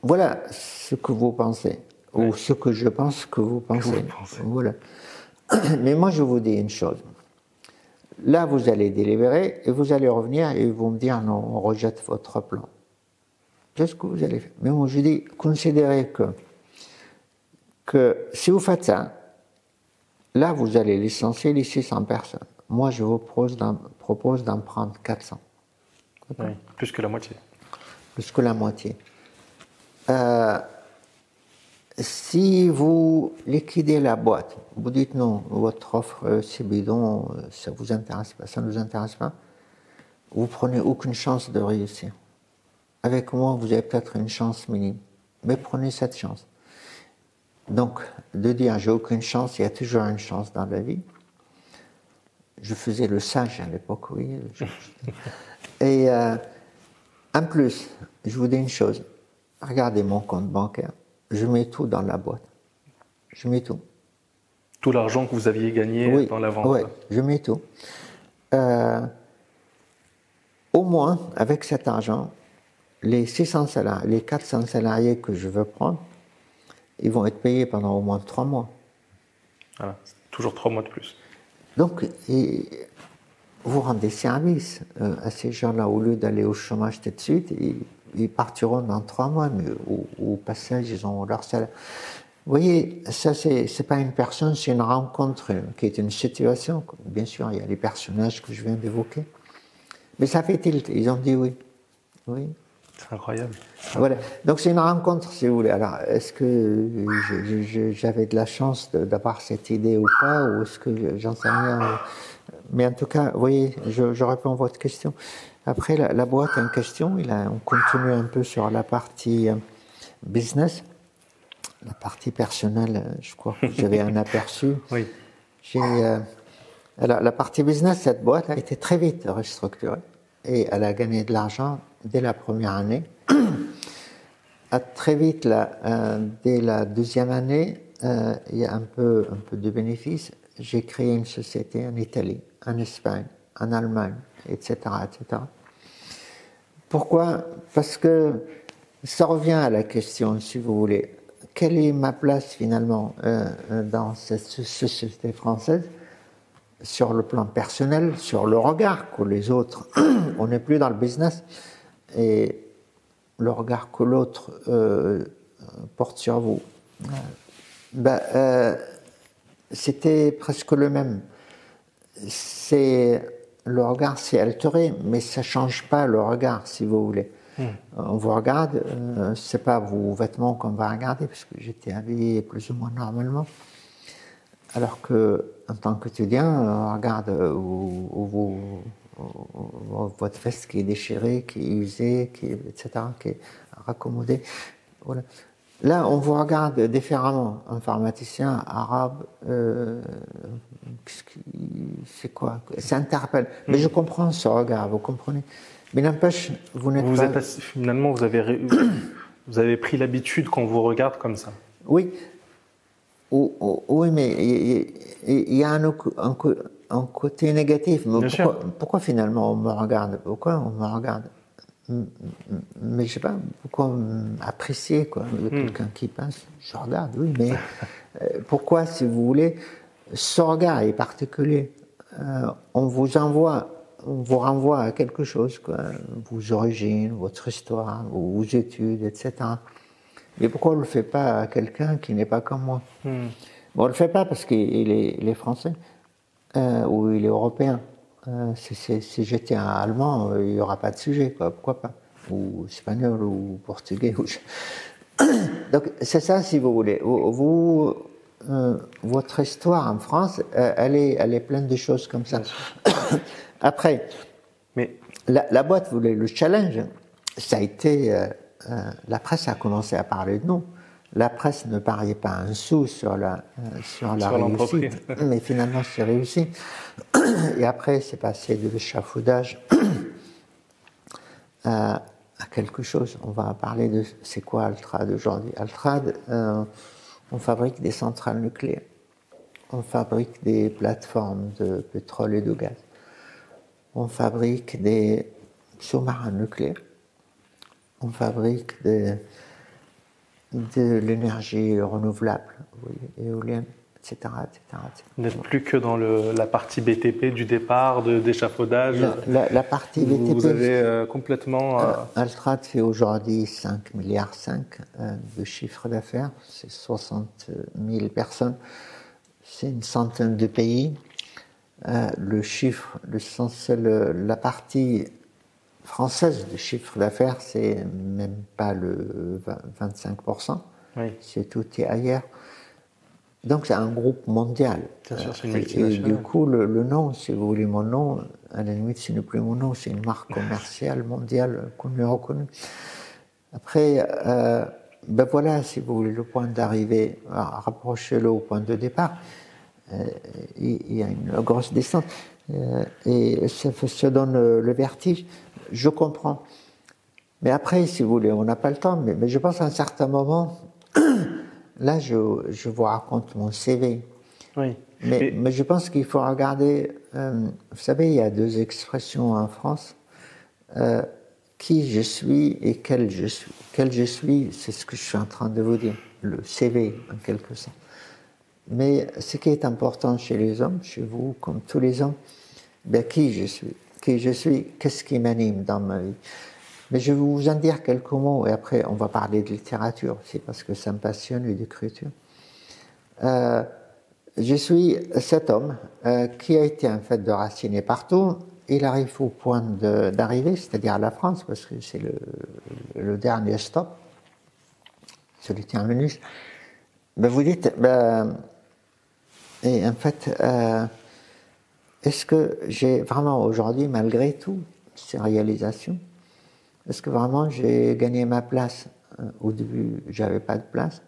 voilà ce que vous pensez, ou ce que je pense que vous pensez. Voilà. *coughs* Mais moi, je vous dis une chose. Là, vous allez délibérer et vous allez revenir et vous me dire non, on rejette votre plan. C'est ce que vous allez faire? Mais moi, je dis, considérez que, que si vous faites ça, Là, vous allez licencier les 600 personnes. Moi, je vous propose d'en prendre 400. plus que la moitié. Plus que la moitié. Euh, si vous liquidez la boîte, vous dites non, votre offre euh, c'est bidon, euh, ça vous intéresse pas, ça ne nous intéresse pas, vous prenez aucune chance de réussir. Avec moi, vous avez peut-être une chance minime, mais prenez cette chance. Donc, de dire j'ai aucune chance, il y a toujours une chance dans la vie. Je faisais le sage à l'époque, oui. *laughs* Et euh, en plus, je vous dis une chose. Regardez mon compte bancaire. Je mets tout dans la boîte. Je mets tout. Tout l'argent que vous aviez gagné dans la vente. Oui, je mets tout. Euh, au moins, avec cet argent, les 600 salariés, les 400 salariés que je veux prendre, ils vont être payés pendant au moins trois mois. Voilà, toujours trois mois de plus. Donc, vous rendez service euh, à ces gens-là, au lieu d'aller au chômage tout de suite, ils, partiront dans trois mois, mais au, passage, ils ont leur salaire. Vous voyez, ça, c'est, c'est pas une personne, c'est une rencontre qui est une situation. Bien sûr, il y a les personnages que je viens d'évoquer. Mais ça fait tilt. Ils ont dit oui. Oui. C'est incroyable. Voilà. Donc c'est une rencontre, si vous voulez. Alors, est-ce que j'avais de la chance d'avoir cette idée ou pas, ou est-ce que j'en sais rien? Mais en tout cas, vous voyez, je, réponds à votre question. Après, la, boîte en question, il a, on continue un peu sur la partie euh, business. La partie personnelle, euh, je crois que j'avais un *laughs* aperçu. Oui. Euh, alors, la partie business, cette boîte a été très vite restructurée et elle a gagné de l'argent dès la première année. à très vite, là, euh, dès la deuxième année, euh, il y a un peu, un peu de bénéfices. J'ai créé une société en Italie, en Espagne, en Allemagne, etc. etc. Pourquoi? Parce que ça revient à la question, si vous voulez, quelle est ma place finalement euh, dans cette société française? Sur le plan personnel, sur le regard que les autres, *coughs* on n'est plus dans le business, et le regard que l'autre euh, porte sur vous, ben, euh, c'était presque le même. C'est le regard s'est altéré, mais ça change pas le regard, si vous voulez. Hmm. On vous regarde, euh, c'est pas vos vêtements qu'on va regarder, parce que j'étais habillé plus ou moins normalement. Alors que, en tant qu'étudiant, on regarde où, vous, votre veste qui est déchirée, qui est usée, qui etc., qui est raccommodée. Voilà. Là, on vous regarde différemment. Informaticien arabe, euh, c'est quoi Ça interpelle. Mais je comprends ce regard, vous comprenez Mais n'empêche, vous n'êtes pas... finalement, vous avez, *coughs* vous avez pris l'habitude qu'on vous regarde comme ça. Oui, oui, mais il y, a un, côté négatif. Pourquoi, pourquoi, finalement on me regarde? Pourquoi on me regarde? Mais je sais pas pourquoi apprécier quoi. Hmm. Quelqu'un qui passe, je regarde, oui, mais euh, pourquoi, si vous voulez, ce regard est particulier. Euh, on vous envoie, on vous renvoie à quelque chose, quoi, vos origines, votre histoire, vos études, etc. Mais pourquoi on ne le fait pas à quelqu'un qui n'est pas comme moi? Hmm. bon, On ne le fait pas parce qu'il est, français euh, ou il est européen. Euh, si, j'étais un Allemand, euh, il n'y aura pas de sujet, quoi. pourquoi pas? Ou espagnol ou portugais. *coughs* Donc c'est ça, si vous voulez. Vous, votre histoire en France, elle, est, elle est pleine de choses comme ça. *coughs* Après, Mais... la, la boîte voulait le challenge. Ça a été euh, la presse a commencé à parler de nous. La presse ne pariait pas un sou sur la, euh, sur la réussite, mais finalement c'est réussi. *clears throat* Et après, c'est passé de l'échafaudage *clears throat* à, quelque chose. On va parler de c'est quoi Altrad aujourd'hui. Altrad, euh, on fabrique des centrales nucléaires, on fabrique des plateformes de pétrole et de gaz, on fabrique des sous-marins nucléaires on fabrique de, l'énergie renouvelable, éolienne, etc. Vous n'êtes plus que dans la partie BTP du départ, d'échafaudage. La, partie BTP. Vous avez euh, complètement. Euh, Altrad fait aujourd'hui 5 milliards 5 euh, de chiffre d'affaires. C'est 60 000 personnes. C'est une centaine de pays. le chiffre, le, la partie française de chiffre d'affaires, c'est même pas le 25%. C'est tout est ailleurs. Donc c'est un groupe mondial. et, du coup, le, nom, si vous voulez mon nom, à la limite, ce n'est plus mon nom, c'est une marque commerciale mondiale connue reconnue. Après, euh, ben voilà, si vous voulez, le point d'arrivée, rapprochez-le au point de départ. Euh, il y a une grosse descente. Euh, et ça, ça donne le vertige je comprends. Mais après, si vous voulez, on n'a pas le temps, mais, je pense à un certain moment, *clears throat* là, je, je, vous raconte mon CV. Oui. Mais, mais je pense qu'il faut regarder, euh, vous savez, il y a deux expressions en France, euh, qui je suis et quel je suis. Quel je suis, c'est ce que je suis en train de vous dire, le CV en quelque sorte. Mais ce qui est important chez les hommes, chez vous, comme tous les hommes, ben, qui je suis qui je suis, qu'est-ce qui m'anime dans ma vie? Mais je vais vous en dire quelques mots et après on va parler de littérature aussi parce que ça me passionne et d'écriture. Euh, je suis cet homme euh, qui a été en fait de raciné partout. Il arrive au point d'arrivée, c'est-à-dire à la France, parce que c'est le, dernier stop, celui terminus. Ben vous dites, ben, et en fait, euh, est-ce que j'ai vraiment aujourd'hui, malgré tout, ces réalisations, est-ce que vraiment j'ai gagné ma place? Euh, Au début, j'avais pas de place.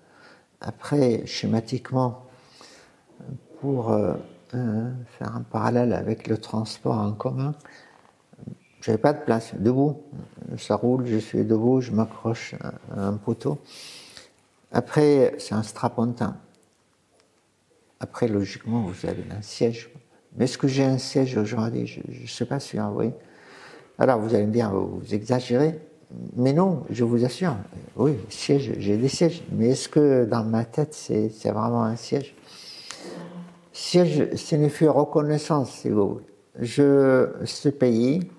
Après, schématiquement, pour euh, euh, faire un parallèle avec le transport en commun, j'avais pas de place. Debout, ça roule, je suis debout, je m'accroche à un poteau. Après, c'est un strapontin. Après, logiquement, vous avez un siège est-ce que j'ai un siège aujourd'hui? Je ne sais pas si, oui. Alors vous allez me dire, vous exagérez. Mais non, je vous assure, oui, siège, j'ai des sièges. Mais est-ce que dans ma tête, c'est vraiment un siège? Siège signifie reconnaissance, si vous. Je, ce pays,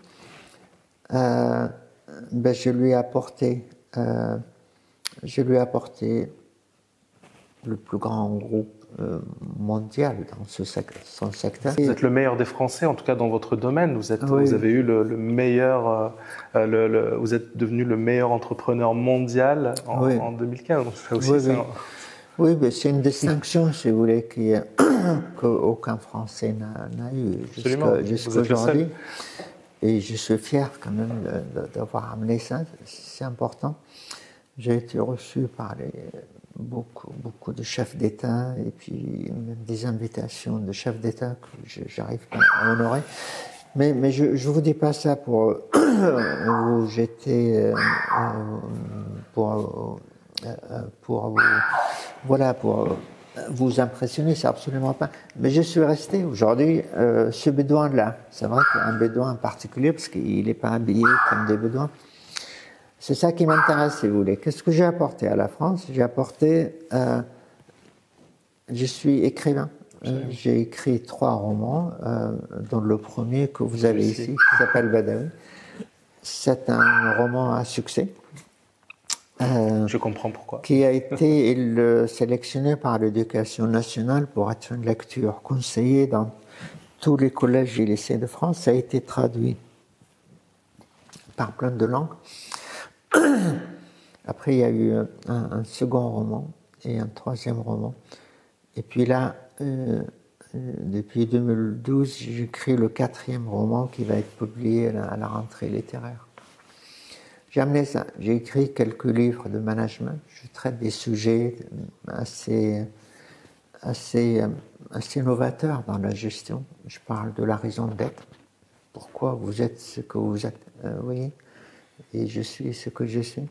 euh, ben, je lui ai apporté, euh, je lui ai apporté le plus grand groupe mondial dans ce son secteur. Vous êtes le meilleur des Français, en tout cas dans votre domaine. Vous, êtes, vous avez eu le, meilleur, euh, euh, le, vous êtes devenu le meilleur entrepreneur mondial en, 2015. aussi oui, mais c'est une distinction, si vous voulez, *coughs* qu'aucun Français n'a eu jusqu'à aujourd'hui. Et je suis fier quand même d'avoir amené ça, c'est important. J'ai été reçu par les beaucoup, beaucoup de chefs d'État et puis même des invitations de chefs d'État que j'arrive à honorer. Mais, mais je ne vous dis pas ça pour *coughs* vous jeter, euh, pour, euh, pour vous, voilà, pour vous impressionner, c'est absolument pas. Mais je suis resté aujourd'hui euh, ce bédouin-là. C'est vrai qu'un bédouin particulier, parce qu'il n'est pas habillé comme des bédouins. C'est ça qui m'intéresse, si vous voulez. Qu'est-ce que j'ai apporté à la France? J'ai apporté. Euh, je suis écrivain. Euh, j'ai écrit trois romans, euh, dont le premier que vous avez ici, qui s'appelle Badawi. C'est un roman à succès. Je comprends pourquoi. Qui a été sélectionné par l'éducation nationale pour être une lecture conseillée dans tous les collèges et lycées de France. Ça a été traduit par plein de langues. *clears throat* Après, il y a eu un, second roman et un troisième roman. Et puis là, euh, euh, depuis 2012, j'écris le quatrième roman qui va être publié à la, rentrée littéraire. J'ai amené ça. J'ai écrit quelques livres de management. Je traite des sujets assez, assez, assez novateurs dans la gestion. Je parle de la raison d'être. Pourquoi vous êtes ce que vous êtes. Euh, vous voyez? Et je suis ce que je suis.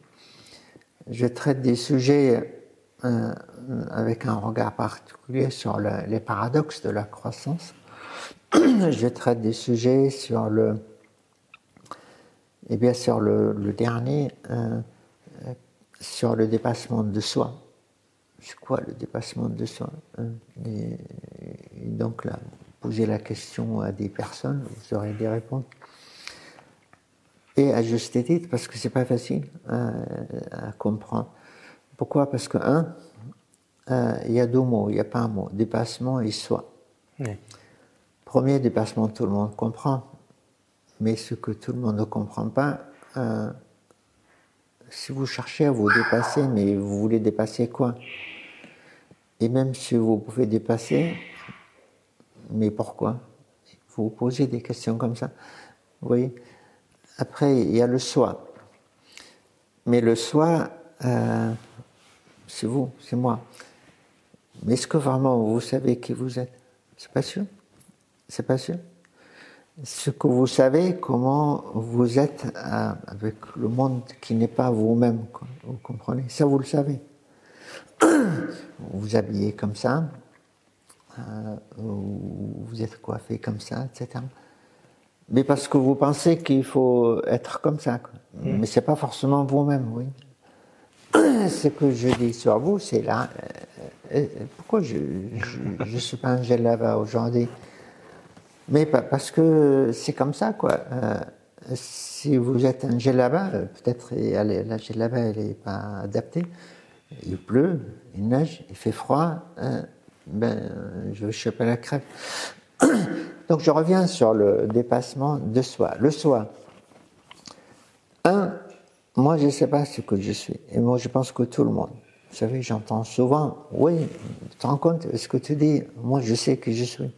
Je traite des sujets euh, avec un regard particulier sur les paradoxes de la croissance. *clears throat* je traite des sujets sur le, et bien sur le, dernier, euh, sur le dépassement de soi. C'est quoi le dépassement de soi hein? et, donc là, poser la question à des personnes, vous aurez des réponses. Et à juste titre, parce que c'est pas facile hein, à, comprendre. Pourquoi? Parce que, un, euh, il y a deux mots, il n'y a pas un mot, dépassement et soi. Premier dépassement, tout le monde comprend. Mais ce que tout le monde ne comprend pas, euh, si vous cherchez à vous dépasser, mais vous voulez dépasser quoi? Et même si vous pouvez dépasser, mais pourquoi? Vous vous posez des questions comme ça. Vous voyez? Après, il y a le soi. Mais le soi, euh, c'est vous, c'est moi. Mais est-ce que vraiment vous savez qui vous êtes? C'est pas sûr. C'est pas sûr. Ce que vous savez, comment vous êtes euh, avec le monde qui n'est pas vous-même, vous comprenez? Ça, vous le savez. Vous vous habillez comme ça, euh, vous êtes coiffé comme ça, etc mais parce que vous pensez qu'il faut être comme ça. Quoi. Mm. Mais c'est pas forcément vous-même, oui. *clears throat* Ce que je dis sur vous, c'est là. Euh, euh, pourquoi je ne suis pas un Lava aujourd'hui? Mais parce que c'est comme ça, quoi. Euh, si vous êtes un Lava, peut-être la Lava, elle n'est pas adaptée. Il pleut, il neige, il fait froid. ben, je vais choper la crêpe. *clears throat* Donc je reviens sur le dépassement de soi. Le soi. Un, moi je ne sais pas ce que je suis. Et moi je pense que tout le monde. Vous savez, j'entends souvent, oui, tu te rends compte, ce que tu dis, moi je sais que je suis.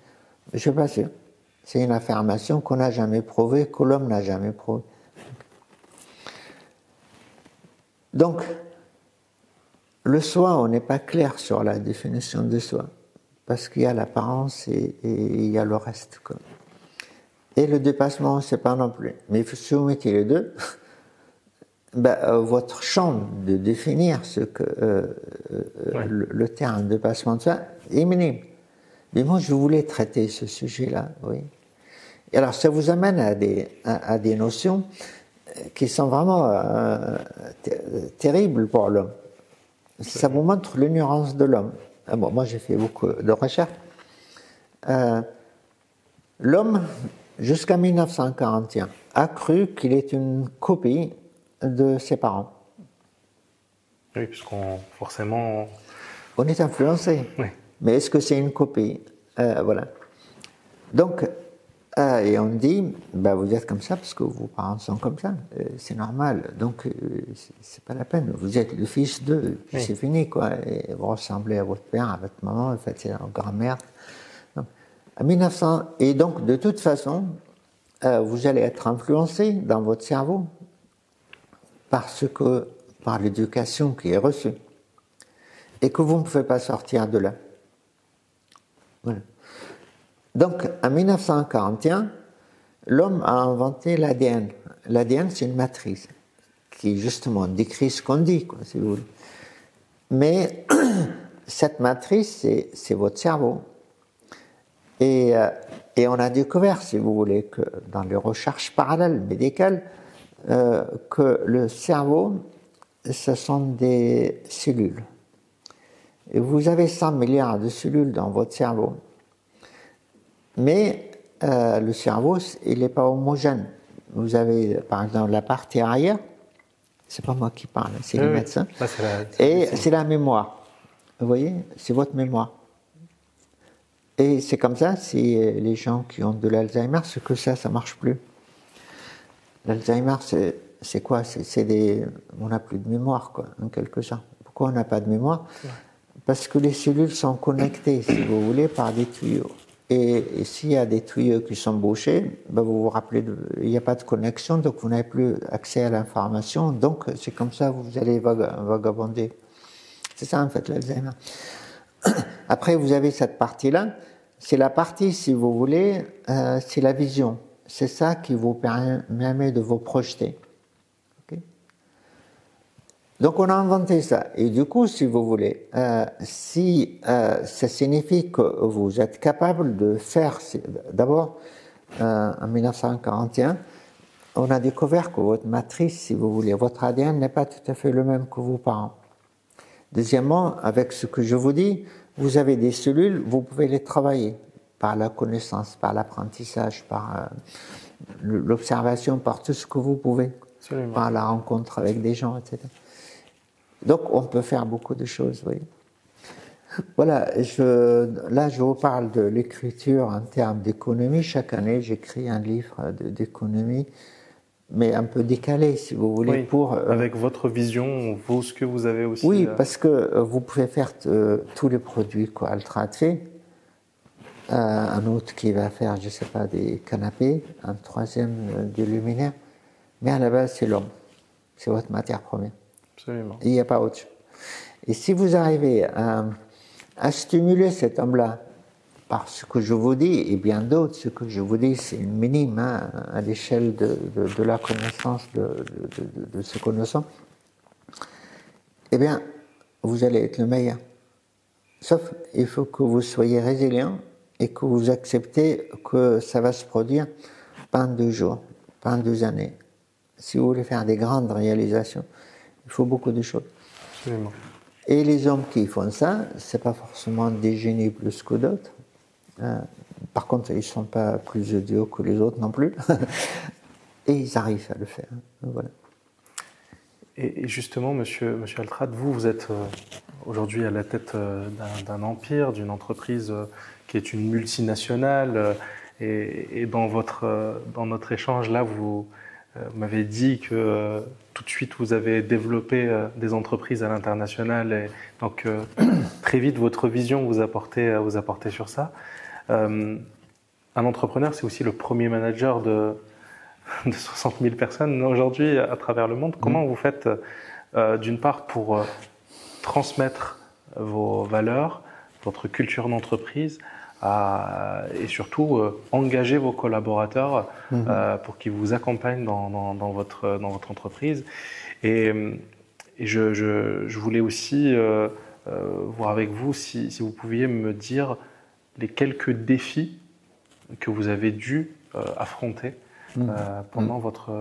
Je ne suis pas sûr. C'est une affirmation qu'on n'a jamais prouvée, que l'homme n'a jamais prouvée. Donc, le soi, on n'est pas clair sur la définition de soi parce qu'il y a l'apparence et, il y a le reste. Et le dépassement, c'est pas non plus. Mais si vous mettez les deux, *laughs* ben, euh, votre champ de définir ce que euh, euh, le, terme dépassement de soi est minime. Mais moi, je voulais traiter ce sujet-là, oui. Et alors, ça vous amène à des, à, des notions qui sont vraiment terribles pour l'homme. Ça vous montre l'ignorance de l'homme. Ah moi j'ai fait beaucoup de recherches. Euh, l'homme, jusqu'à 1941, a cru qu'il est une copie de ses parents. Oui, puisqu'on forcément. On est influencé. Oui. Mais est-ce que c'est une copie? Euh, Voilà. Donc, euh, et on dit, bah, vous êtes comme ça parce que vos parents sont comme ça, euh, c'est normal, donc euh, c'est pas la peine, vous êtes le fils d'eux, c'est fini, quoi. Et vous ressemblez à votre père, à votre maman, en fait, c'est votre grand-mère. À 1900, et donc, de toute façon, vous allez être influencé dans votre cerveau parce que, par l'éducation qui est reçue, et que vous ne pouvez pas sortir de là. Voilà. Donc, en 1941, l'homme a inventé l'ADN. L'ADN, c'est une matrice qui, justement, décrit ce qu'on dit, quoi, si vous voulez. Mais *clears throat* cette matrice, c'est votre cerveau. Et, euh, et, on a découvert, si vous voulez, que dans les recherches parallèles médicales, que le cerveau, ce sont des cellules. Et vous avez 100 milliards de cellules dans votre cerveau. Mais euh, le cerveau, il n'est pas homogène. Vous avez, par exemple, la partie arrière, c'est pas moi qui parle, c'est le médecin, et c'est la mémoire. Vous voyez, c'est votre mémoire. Et c'est comme ça, c'est les gens qui ont de l'Alzheimer, c'est que ça, ça marche plus. L'Alzheimer, c'est quoi? C'est des, on n'a plus de mémoire, quoi, en quelque sorte. Pourquoi on n'a pas de mémoire? Parce que les cellules sont connectées, si vous voulez, par des tuyaux. Et, s'il y a des tuyaux qui sont bouchés, ben vous vous rappelez, il n'y a pas de connexion, donc vous n'avez plus accès à l'information. Donc c'est comme ça que vous allez vagabonder. C'est ça en fait l'Alzheimer. *coughs* Après, vous avez cette partie-là. C'est la partie, si vous voulez, euh, c'est la vision. C'est ça qui vous permet de vous projeter. Donc on a inventé ça. Et du coup, si vous voulez, euh, si euh, ça signifie que vous êtes capable de faire, d'abord, euh, en 1941, on a découvert que votre matrice, si vous voulez, votre ADN n'est pas tout à fait le même que vos parents. Deuxièmement, avec ce que je vous dis, vous avez des cellules, vous pouvez les travailler par la connaissance, par l'apprentissage, par l'observation, par tout ce que vous pouvez, par la rencontre avec des gens, etc. Donc on peut faire beaucoup de choses, oui. Voilà, je, là je vous parle de l'écriture en termes d'économie. Chaque année, j'écris un livre d'économie, mais un peu décalé, si vous voulez. pour, euh, avec votre vision, vous, ce que vous avez aussi. Oui, euh, parce que euh, vous pouvez faire tous les produits qu'Altrad fait. un autre qui va faire, je ne sais pas, des canapés, un troisième des luminaires. Mais à la base, c'est l'homme. C'est votre matière première. Il n'y a pas autre chose. Et si vous arrivez à, stimuler cet homme-là par ce que je vous dis, et bien d'autres, ce que je vous dis, c'est une minime hein, à l'échelle de, la connaissance de, ce que eh bien, vous allez être le meilleur. Sauf, il faut que vous soyez résilient et que vous acceptez que ça va se produire pendant deux jours, pendant deux années. Si vous voulez faire des grandes réalisations, il faut beaucoup de choses. Absolument. Et les hommes qui font ça, c'est pas forcément des génies plus que d'autres. Hein. par contre, ils ne sont pas plus idiots que les autres non plus. *laughs* et ils arrivent à le faire. Voilà. Et, justement, monsieur, monsieur Altrad, vous, vous êtes euh, aujourd'hui à la tête euh, d'un empire, d'une entreprise euh, qui est une multinationale. et, et dans, votre, dans notre échange, là, vous, vous m'avez dit que tout de suite vous avez développé euh, des entreprises à l'international et donc euh, *clears throat* très vite votre vision vous apportez euh, vous apportez sur ça. un entrepreneur, c'est aussi le premier manager de, *laughs* de 60 000 personnes aujourd'hui à travers le monde. Comment mmh. vous faites d'une part pour transmettre vos valeurs, votre culture d'entreprise, et surtout euh, engager vos collaborateurs mhm. euh, pour qu'ils vous accompagnent dans, dans, votre, dans votre entreprise. Et, et je, je, je, voulais aussi euh, voir avec vous si, si, vous pouviez me dire les quelques défis que vous avez dû affronter mhm. pendant mhm. votre,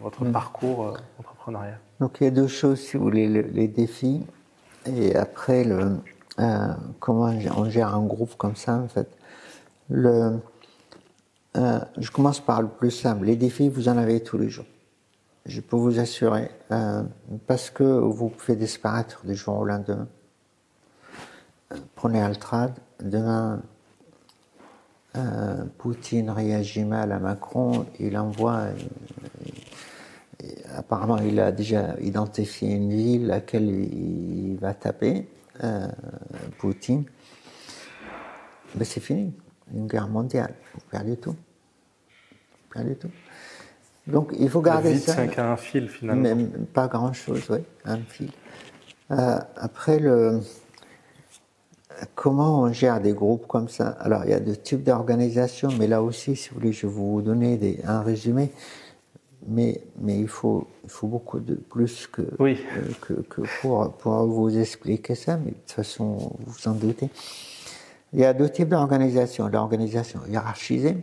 votre parcours entrepreneurial. Donc il y a deux choses, si vous voulez, les défis et après le, euh, comment on gère un groupe comme ça en fait. Le, euh, je commence par le plus simple. Les défis, vous en avez tous les jours. Je peux vous assurer, euh, parce que vous pouvez disparaître du jour au lendemain. Prenez Altrad, demain, Poutine réagit mal à Macron, il envoie. apparemment, il a déjà identifié une ville à laquelle il va taper. Euh, Poutine, ben c'est fini. Une guerre mondiale. Vous perdez tout. Vous perdez tout. Donc il faut garder ça. C'est un fil finalement. Mais pas grand chose, oui, un fil. Euh, après le, comment on gère des groupes comme ça? Alors il y a deux types d'organisations, mais là aussi, si vous voulez, je vais vous donner des, un résumé mais, mais il, faut, il faut beaucoup de plus que, oui. Euh, que, que, pour, pour vous expliquer ça, mais de toute façon, vous vous en doutez. Il y a deux types d'organisations. L'organisation hiérarchisée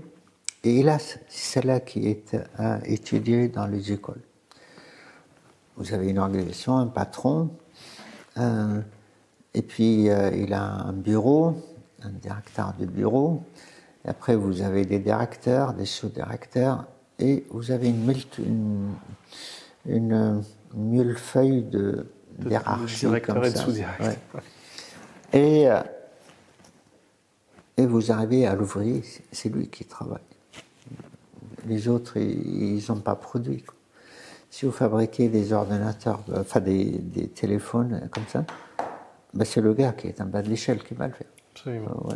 Et hélas, c'est celle-là qui est étudiée dans les écoles. Vous avez une organisation, un patron, et puis il a un bureau, un directeur de bureau. Et après, vous avez des directeurs, des sous-directeurs, et vous avez une, une, une, une feuille de, hiérarchie comme et ça. Et, euh, et vous arrivez à l'ouvrier, c'est lui qui travaille. Les autres, ils n'ont pas produit. Si vous fabriquez des ordinateurs, enfin des, des téléphones comme ça, ben c'est le gars qui est en bas de l'échelle qui va le faire. Absolument.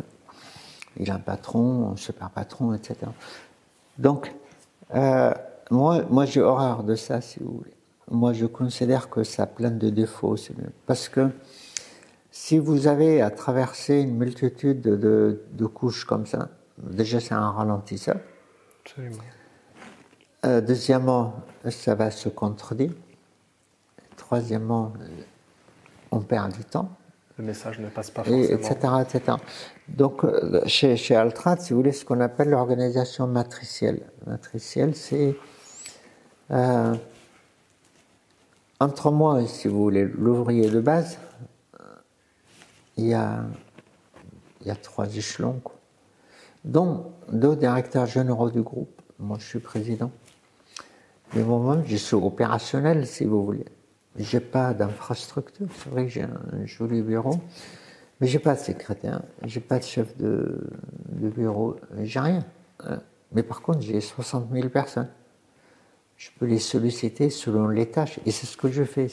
Il a un patron, un super patron, etc. Donc, euh, moi, moi j'ai horreur de ça, si vous voulez. Moi, je considère que ça a plein de défauts. Parce que si vous avez à traverser une multitude de, de, couches comme ça, déjà c'est un ralentisseur. Absolument. Euh, deuxièmement, ça va se contredire. Troisièmement, on perd du temps. Le message ne passe pas forcément. etc., etc. Donc, euh, chez, chez Altrat, si vous voulez, ce qu'on appelle l'organisation matricielle. Matricielle, c'est euh, entre moi, si vous voulez, l'ouvrier de base, il y a, il y a trois échelons, dont deux directeurs généraux du groupe. Moi, je suis président. Mais moi-même, je suis opérationnel, si vous voulez. J'ai pas d'infrastructure. C'est vrai que j'ai un joli bureau, mais j'ai pas de secrétaire, j'ai pas de chef de, de bureau, j'ai rien. Mais par contre, j'ai 60 000 personnes. Je peux les solliciter selon les tâches, et c'est ce que je fais.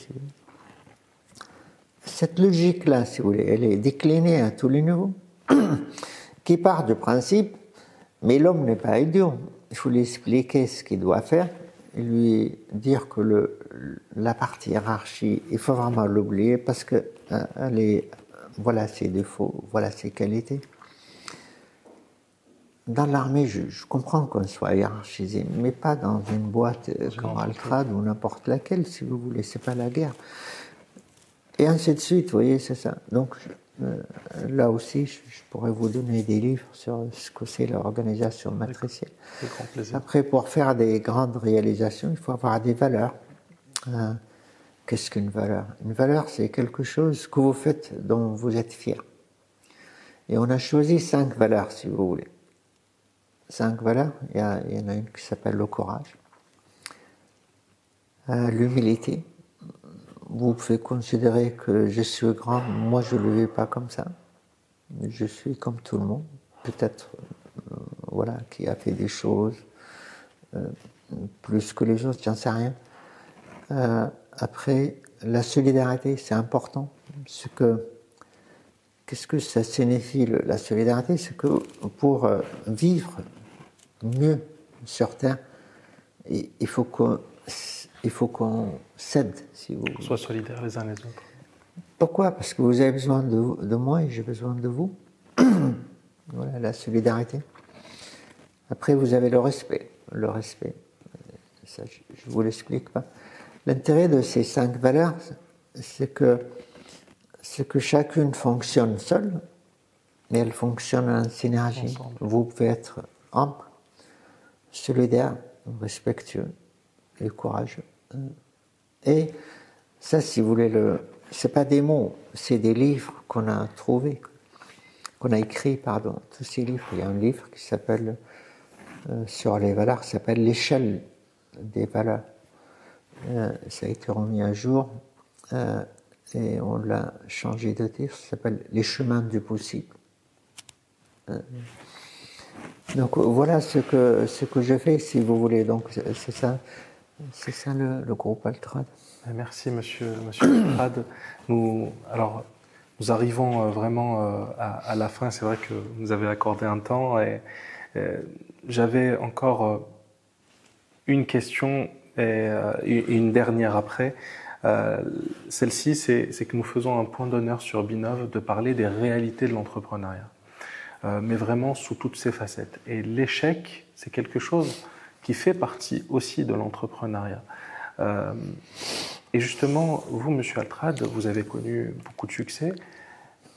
Cette logique-là, si vous voulez, elle est déclinée à tous les niveaux, *coughs* qui part du principe, mais l'homme n'est pas idiot. Il faut lui expliquer ce qu'il doit faire, lui dire que le, la partie hiérarchie, il faut vraiment l'oublier parce que euh, elle est, voilà ses défauts, voilà ses qualités. Dans l'armée, je, comprends qu'on soit hiérarchisé, mais pas dans une boîte euh, comme Altrad ou n'importe laquelle, si vous voulez. C'est pas la guerre. Et ainsi de suite, vous voyez, c'est ça. Donc là aussi, je, pourrais vous donner des livres sur ce que c'est l'organisation matricielle. Après, pour faire des grandes réalisations, il faut avoir des valeurs. Euh, qu'est-ce qu'une valeur? Une valeur, c'est quelque chose que vous faites dont vous êtes fier. Et on a choisi cinq valeurs, si vous voulez. Cinq valeurs. Il y, en a une qui s'appelle le courage, euh, l'humilité, vous pouvez considérer que je suis grand, moi je ne le vis pas comme ça. Je suis comme tout le monde, peut-être euh, voilà, qui a fait des choses euh, plus que les autres, j'en sais rien. Euh, après, la solidarité, c'est important. Ce que, qu'est-ce que ça signifie la solidarité? C'est que pour vivre mieux sur Terre, il faut que il faut qu'on cède, si vous Soit solidaires les uns les autres. Pourquoi? Parce que vous avez besoin de, moi et j'ai besoin de vous. *clears throat* voilà, la solidarité. Après, vous avez le respect. Le respect, ça, je ne vous l'explique pas. L'intérêt de ces cinq valeurs, c'est que, c'est que chacune fonctionne seule, mais elle fonctionne en synergie. Vous pouvez être ample, solidaire, respectueux courageux. Et ça, si vous voulez, le, c'est pas des mots, c'est des livres qu'on a trouvés, qu'on a écrits, pardon. Tous ces livres, il y a un livre qui s'appelle euh, sur les valeurs, qui s'appelle l'échelle des valeurs. Euh, ça a été remis un jour euh, et on l'a changé de titre. Ça s'appelle Les chemins du possible. donc voilà ce que ce que je fais, si vous voulez. Donc c'est ça. C'est ça le, groupe Altrad. Eh, merci, monsieur, monsieur Altrad. *coughs* Nous, alors, nous arrivons euh, vraiment euh, à, la fin. C'est vrai que vous avez accordé un temps et, j'avais encore une question et une dernière après. Celle-ci, c'est que nous faisons un point d'honneur sur Binov de parler des réalités de l'entrepreneuriat, mais vraiment sous toutes ses facettes. Et l'échec, c'est quelque chose qui fait partie aussi de l'entrepreneuriat. Euh, et justement, vous, Monsieur Altrad, vous avez connu beaucoup de succès.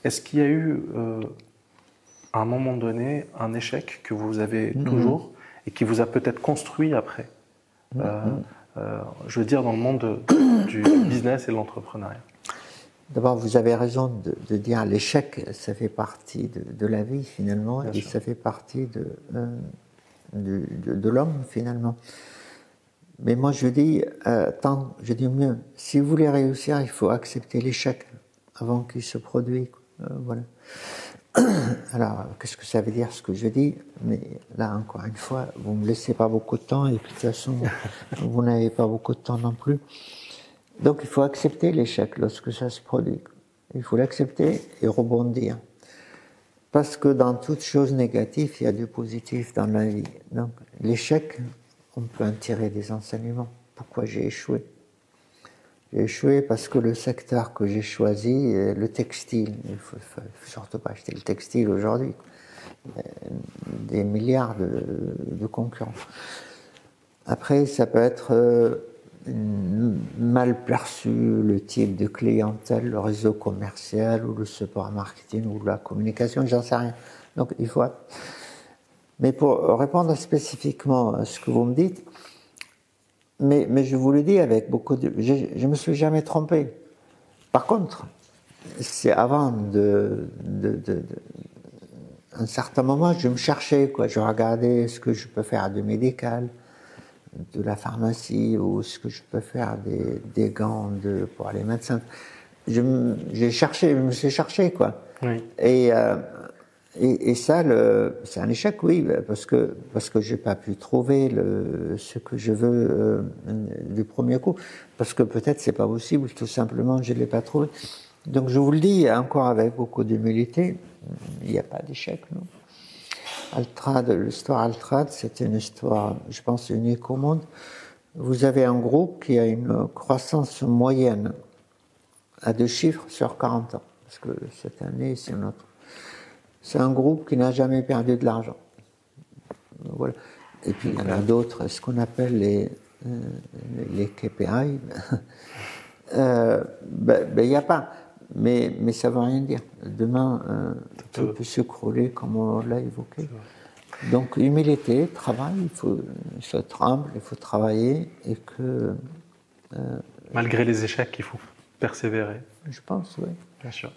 Est-ce qu'il y a eu, euh, à un moment donné, un échec que vous avez toujours et qui vous a peut-être construit après. Mm-hmm. je veux dire, dans le monde *coughs* du business et de l'entrepreneuriat. D'abord, vous avez raison de, dire l'échec, ça fait partie de, la vie finalement, et ça fait partie de, de, l'homme finalement. Mais moi, je dis, euh, tant, je dis mieux, si vous voulez réussir, il faut accepter l'échec avant qu'il se produise. Euh, voilà. *coughs* Alors, qu'est-ce que ça veut dire ce que je dis? Mais là, encore une fois, vous me laissez pas beaucoup de temps et puis de toute façon, *laughs* vous n'avez pas beaucoup de temps non plus. Donc, il faut accepter l'échec lorsque ça se produit. Il faut l'accepter et rebondir. Parce que dans toute chose négative, il y a du positif dans la vie. Donc, l'échec, on peut en tirer des enseignements. Pourquoi j'ai échoué? J'ai échoué parce que le secteur que j'ai choisi, le textile, il ne faut, surtout pas acheter le textile aujourd'hui. Des milliards de, concurrents. Après, ça peut être euh, mal perçu le type de clientèle, le réseau commercial ou le support marketing ou la communication, j'en sais rien. Donc il faut. Mais pour répondre spécifiquement à ce que vous me dites, mais, mais je vous le dis avec beaucoup de. Je, ne me suis jamais trompé. Par contre, c'est avant de, de, de, un certain moment, je me cherchais, quoi. Je regardais ce que je peux faire de médical, de la pharmacie ou ce que je peux faire des, des gants de, pour les médecins. J'ai cherché, je me suis cherché, quoi. Oui. Et, euh, et, et, ça, c'est un échec, oui, parce que parce que j'ai pas pu trouver le, ce que je veux euh, du premier coup, parce que peut-être c'est pas possible, tout simplement, je l'ai pas trouvé. Donc je vous le dis encore avec beaucoup d'humilité, il n'y a pas d'échec, non. Altrad, l'histoire Altrad, c'est une histoire, je pense, unique au monde. Vous avez un groupe qui a une croissance moyenne à deux chiffres sur 40 ans. Parce que cette année, c'est notre. C'est un groupe qui n'a jamais perdu de l'argent. Voilà. Et puis il y en a d'autres, ce qu'on appelle les, euh, les KPI. *laughs* euh, ben, ben, il n'y a pas mais, mais ça ne veut rien dire. Demain, euh, tout peut s'écrouler comme on l'a évoqué. Donc, humilité, travail, il faut, être humble, il faut travailler et que. Euh, Malgré les échecs, il faut persévérer. Je pense, oui. Bien sûr.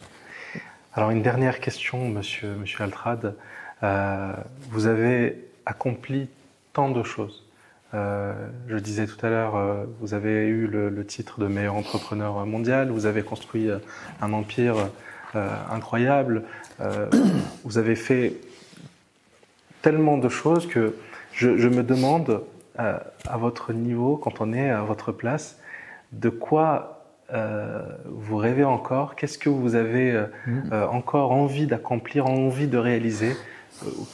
Alors, une dernière question, monsieur, monsieur Altrad. Euh, vous avez accompli tant de choses. Euh, je disais tout à l'heure, euh, vous avez eu le, titre de meilleur entrepreneur mondial, vous avez construit euh, un empire incroyable, vous avez fait tellement de choses que je, me demande à votre niveau, quand on est à votre place, de quoi vous rêvez encore? Qu'est-ce que vous avez mmh. encore envie d'accomplir, envie de réaliser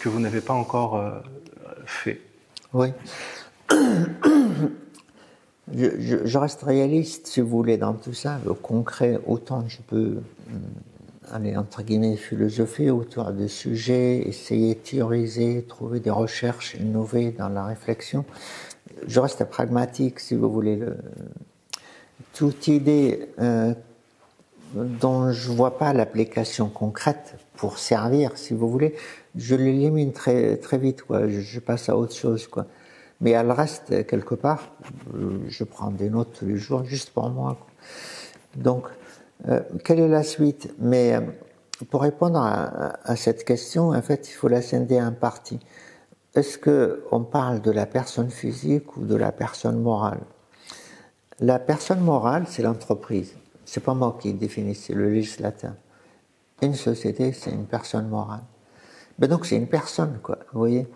que vous n'avez pas encore fait? Oui *coughs* je, reste réaliste, si vous voulez, dans tout ça, le concret, autant je peux euh, aller, entre guillemets, philosopher autour des sujets, essayer de théoriser, trouver des recherches, innover dans la réflexion. Je reste pragmatique, si vous voulez. Le, toute idée euh, dont je ne vois pas l'application concrète pour servir, si vous voulez, je l'élimine très, très vite. Je, passe à autre chose, mais elle reste quelque part. Je prends des notes tous les jours juste pour moi. Donc, euh, quelle est la suite? Mais euh, pour répondre à, cette question, en fait, il faut la scinder en partie. Est-ce que on parle de la personne physique ou de la personne morale? La personne morale, c'est l'entreprise. C'est pas moi qui définis, c'est le législateur. Une société, c'est une personne morale. Mais donc c'est une personne, quoi. Vous voyez?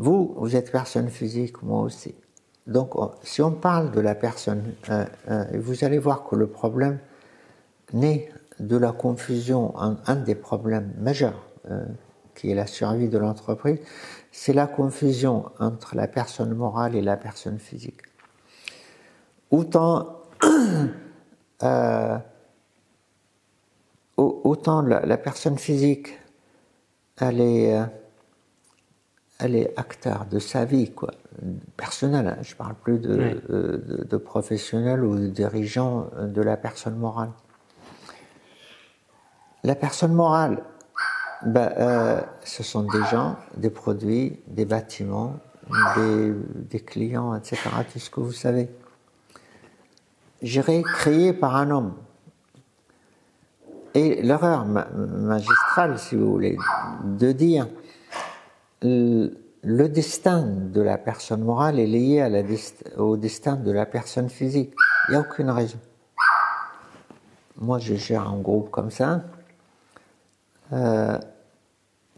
Vous, vous êtes personne physique, moi aussi. Donc, si on parle de la personne, euh, euh, vous allez voir que le problème naît de la confusion, un, des problèmes majeurs, euh, qui est la survie de l'entreprise, c'est la confusion entre la personne morale et la personne physique. Autant, *coughs* autant la, personne physique, elle est elle est acteur de sa vie, quoi, personnelle. Hein. Je parle plus de, de, professionnel ou de dirigeant euh, de la personne morale. La personne morale, ben, euh, ce sont des gens, des produits, des bâtiments, des, clients, etc., tout ce que vous savez. J'irai créé par un homme. Et l'erreur magistrale, si vous voulez, de dire le destin de la personne morale est lié à la au destin de la personne physique. Il n'y a aucune raison. Moi, je gère un groupe comme ça. Euh,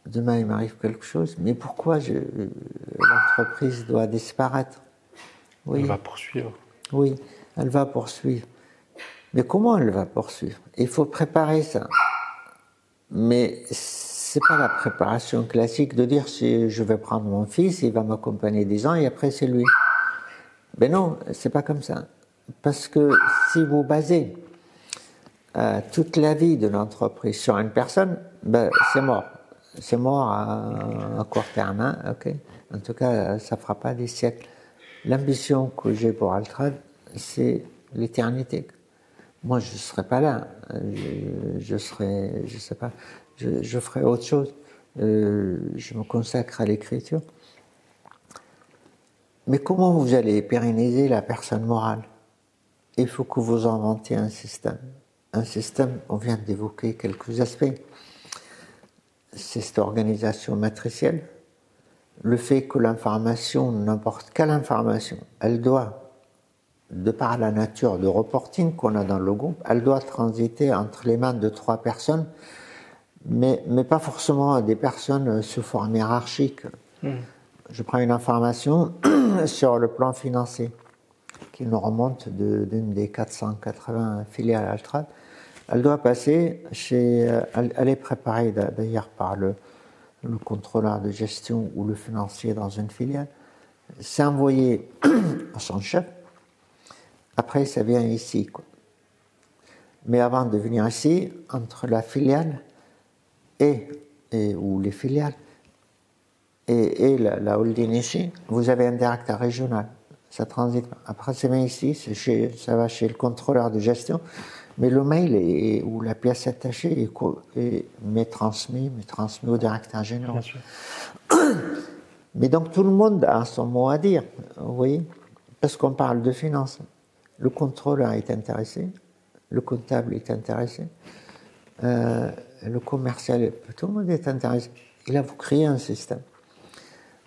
demain, il m'arrive quelque chose, mais pourquoi l'entreprise doit disparaître? Oui. Elle va poursuivre. Oui, elle va poursuivre. Mais comment elle va poursuivre? Il faut préparer ça. Mais c'est pas la préparation classique de dire si je vais prendre mon fils, il va m'accompagner 10 ans et après c'est lui. Mais non, c'est pas comme ça. Parce que si vous basez euh, toute la vie de l'entreprise sur une personne, ben, c'est mort. C'est mort à, court terme, hein. En tout cas, ça fera pas des siècles. L'ambition que j'ai pour Altrad, c'est l'éternité. Moi, je serai pas là. Je, je serai, je sais pas, je, ferai autre chose. Euh, je me consacre à l'écriture. Mais comment vous allez pérenniser la personne morale? Il faut que vous inventiez un système. Un système, on vient d'évoquer quelques aspects. C'est cette organisation matricielle. Le fait que l'information, n'importe quelle information, elle doit, de par la nature de reporting qu'on a dans le groupe, elle doit transiter entre les mains de trois personnes mais, mais pas forcément des personnes sous forme hiérarchique. Hmm. Je prends une information *clears throat* sur le plan financier qui nous remonte d'une des 480 filiales Altrad. Elle doit passer chez. Elle, est préparée d'ailleurs par le, le contrôleur de gestion ou le financier dans une filiale. C'est envoyé *clears throat* à son chef. Après, ça vient ici. Quoi. Mais avant de venir ici, entre la filiale et, ou les filiales et, la, holding ici, vous avez un directeur régional. Ça transite. Après, c'est bien ici, chez, ça va chez le contrôleur de gestion. Mais le mail est, ou la pièce attachée est, m'est transmis, m'est transmis au directeur général. *coughs* Mais donc tout le monde a son mot à dire, vous voyez, parce qu'on parle de finances. Le contrôleur est intéressé, le comptable est intéressé, euh, le commercial, tout le monde est intéressé. Et là, vous créez un système.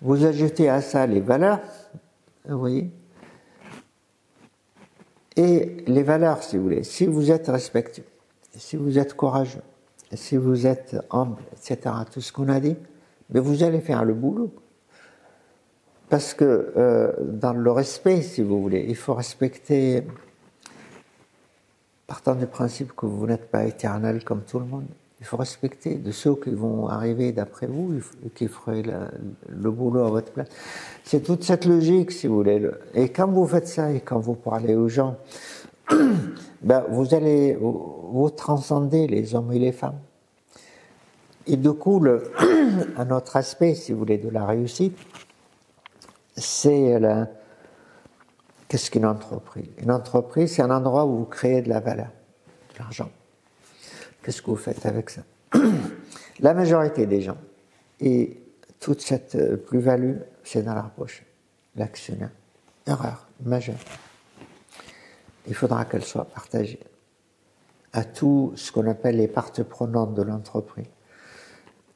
Vous ajoutez à ça les valeurs, vous voyez, et les valeurs, si vous voulez. Si vous êtes respectueux, si vous êtes courageux, si vous êtes humble, etc., tout ce qu'on a dit, mais vous allez faire le boulot. Parce que euh, dans le respect, si vous voulez, il faut respecter, partant du principe que vous n'êtes pas éternel comme tout le monde, il faut respecter de ceux qui vont arriver d'après vous et qui feraient le boulot à votre place. C'est toute cette logique, si vous voulez. Et quand vous faites ça et quand vous parlez aux gens, *coughs* ben, vous allez vous, transcender les hommes et les femmes. Et du coup, *coughs* un autre aspect, si vous voulez, de la réussite, c'est la, qu'est-ce qu'une entreprise? Une entreprise, c'est un endroit où vous créez de la valeur, de l'argent. Qu'est-ce que vous faites avec ça? *clears throat* La majorité des gens, et toute cette euh, plus-value, c'est dans leur poche. L'actionnaire. Erreur majeure. Il faudra qu'elle soit partagée à tout ce qu'on appelle les parties prenantes de l'entreprise.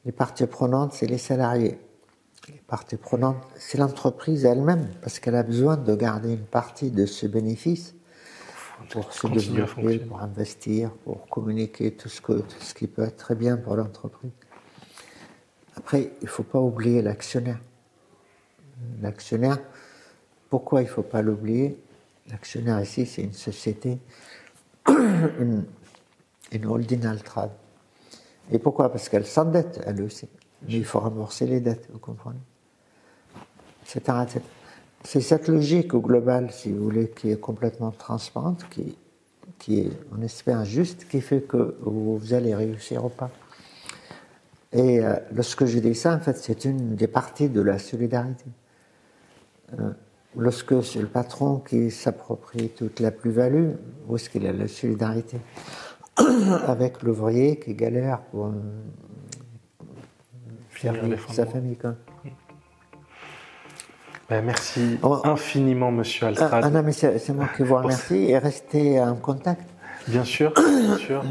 Les parties prenantes, c'est les salariés. Les parties prenantes, c'est l'entreprise elle-même, parce qu'elle a besoin de garder une partie de ce bénéfice pour se développer, pour investir, pour communiquer tout ce, que, tout ce qui peut être très bien pour l'entreprise. Après, il ne faut pas oublier l'actionnaire. L'actionnaire, pourquoi il ne faut pas l'oublier? L'actionnaire ici, c'est une société, *coughs* une, une holding altrad. Et pourquoi? Parce qu'elle s'endette, elle aussi. Mais il faut rembourser les dettes, vous comprenez? C'est un c'est cette logique au global, si vous voulez, qui est complètement transparente, qui, qui est, on espère, juste, qui fait que vous, allez réussir ou pas. Et euh, lorsque je dis ça, en fait, c'est une des parties de la solidarité. Euh, lorsque c'est le patron qui s'approprie toute la plus-value, où est-ce qu'il a la solidarité? *coughs* Avec l'ouvrier qui galère pour euh, faire sa famille. Quoi. Ben, merci infiniment, monsieur Altrad. Ah, non, mais c'est moi qui vous remercie et restez en contact. Bien sûr, bien sûr.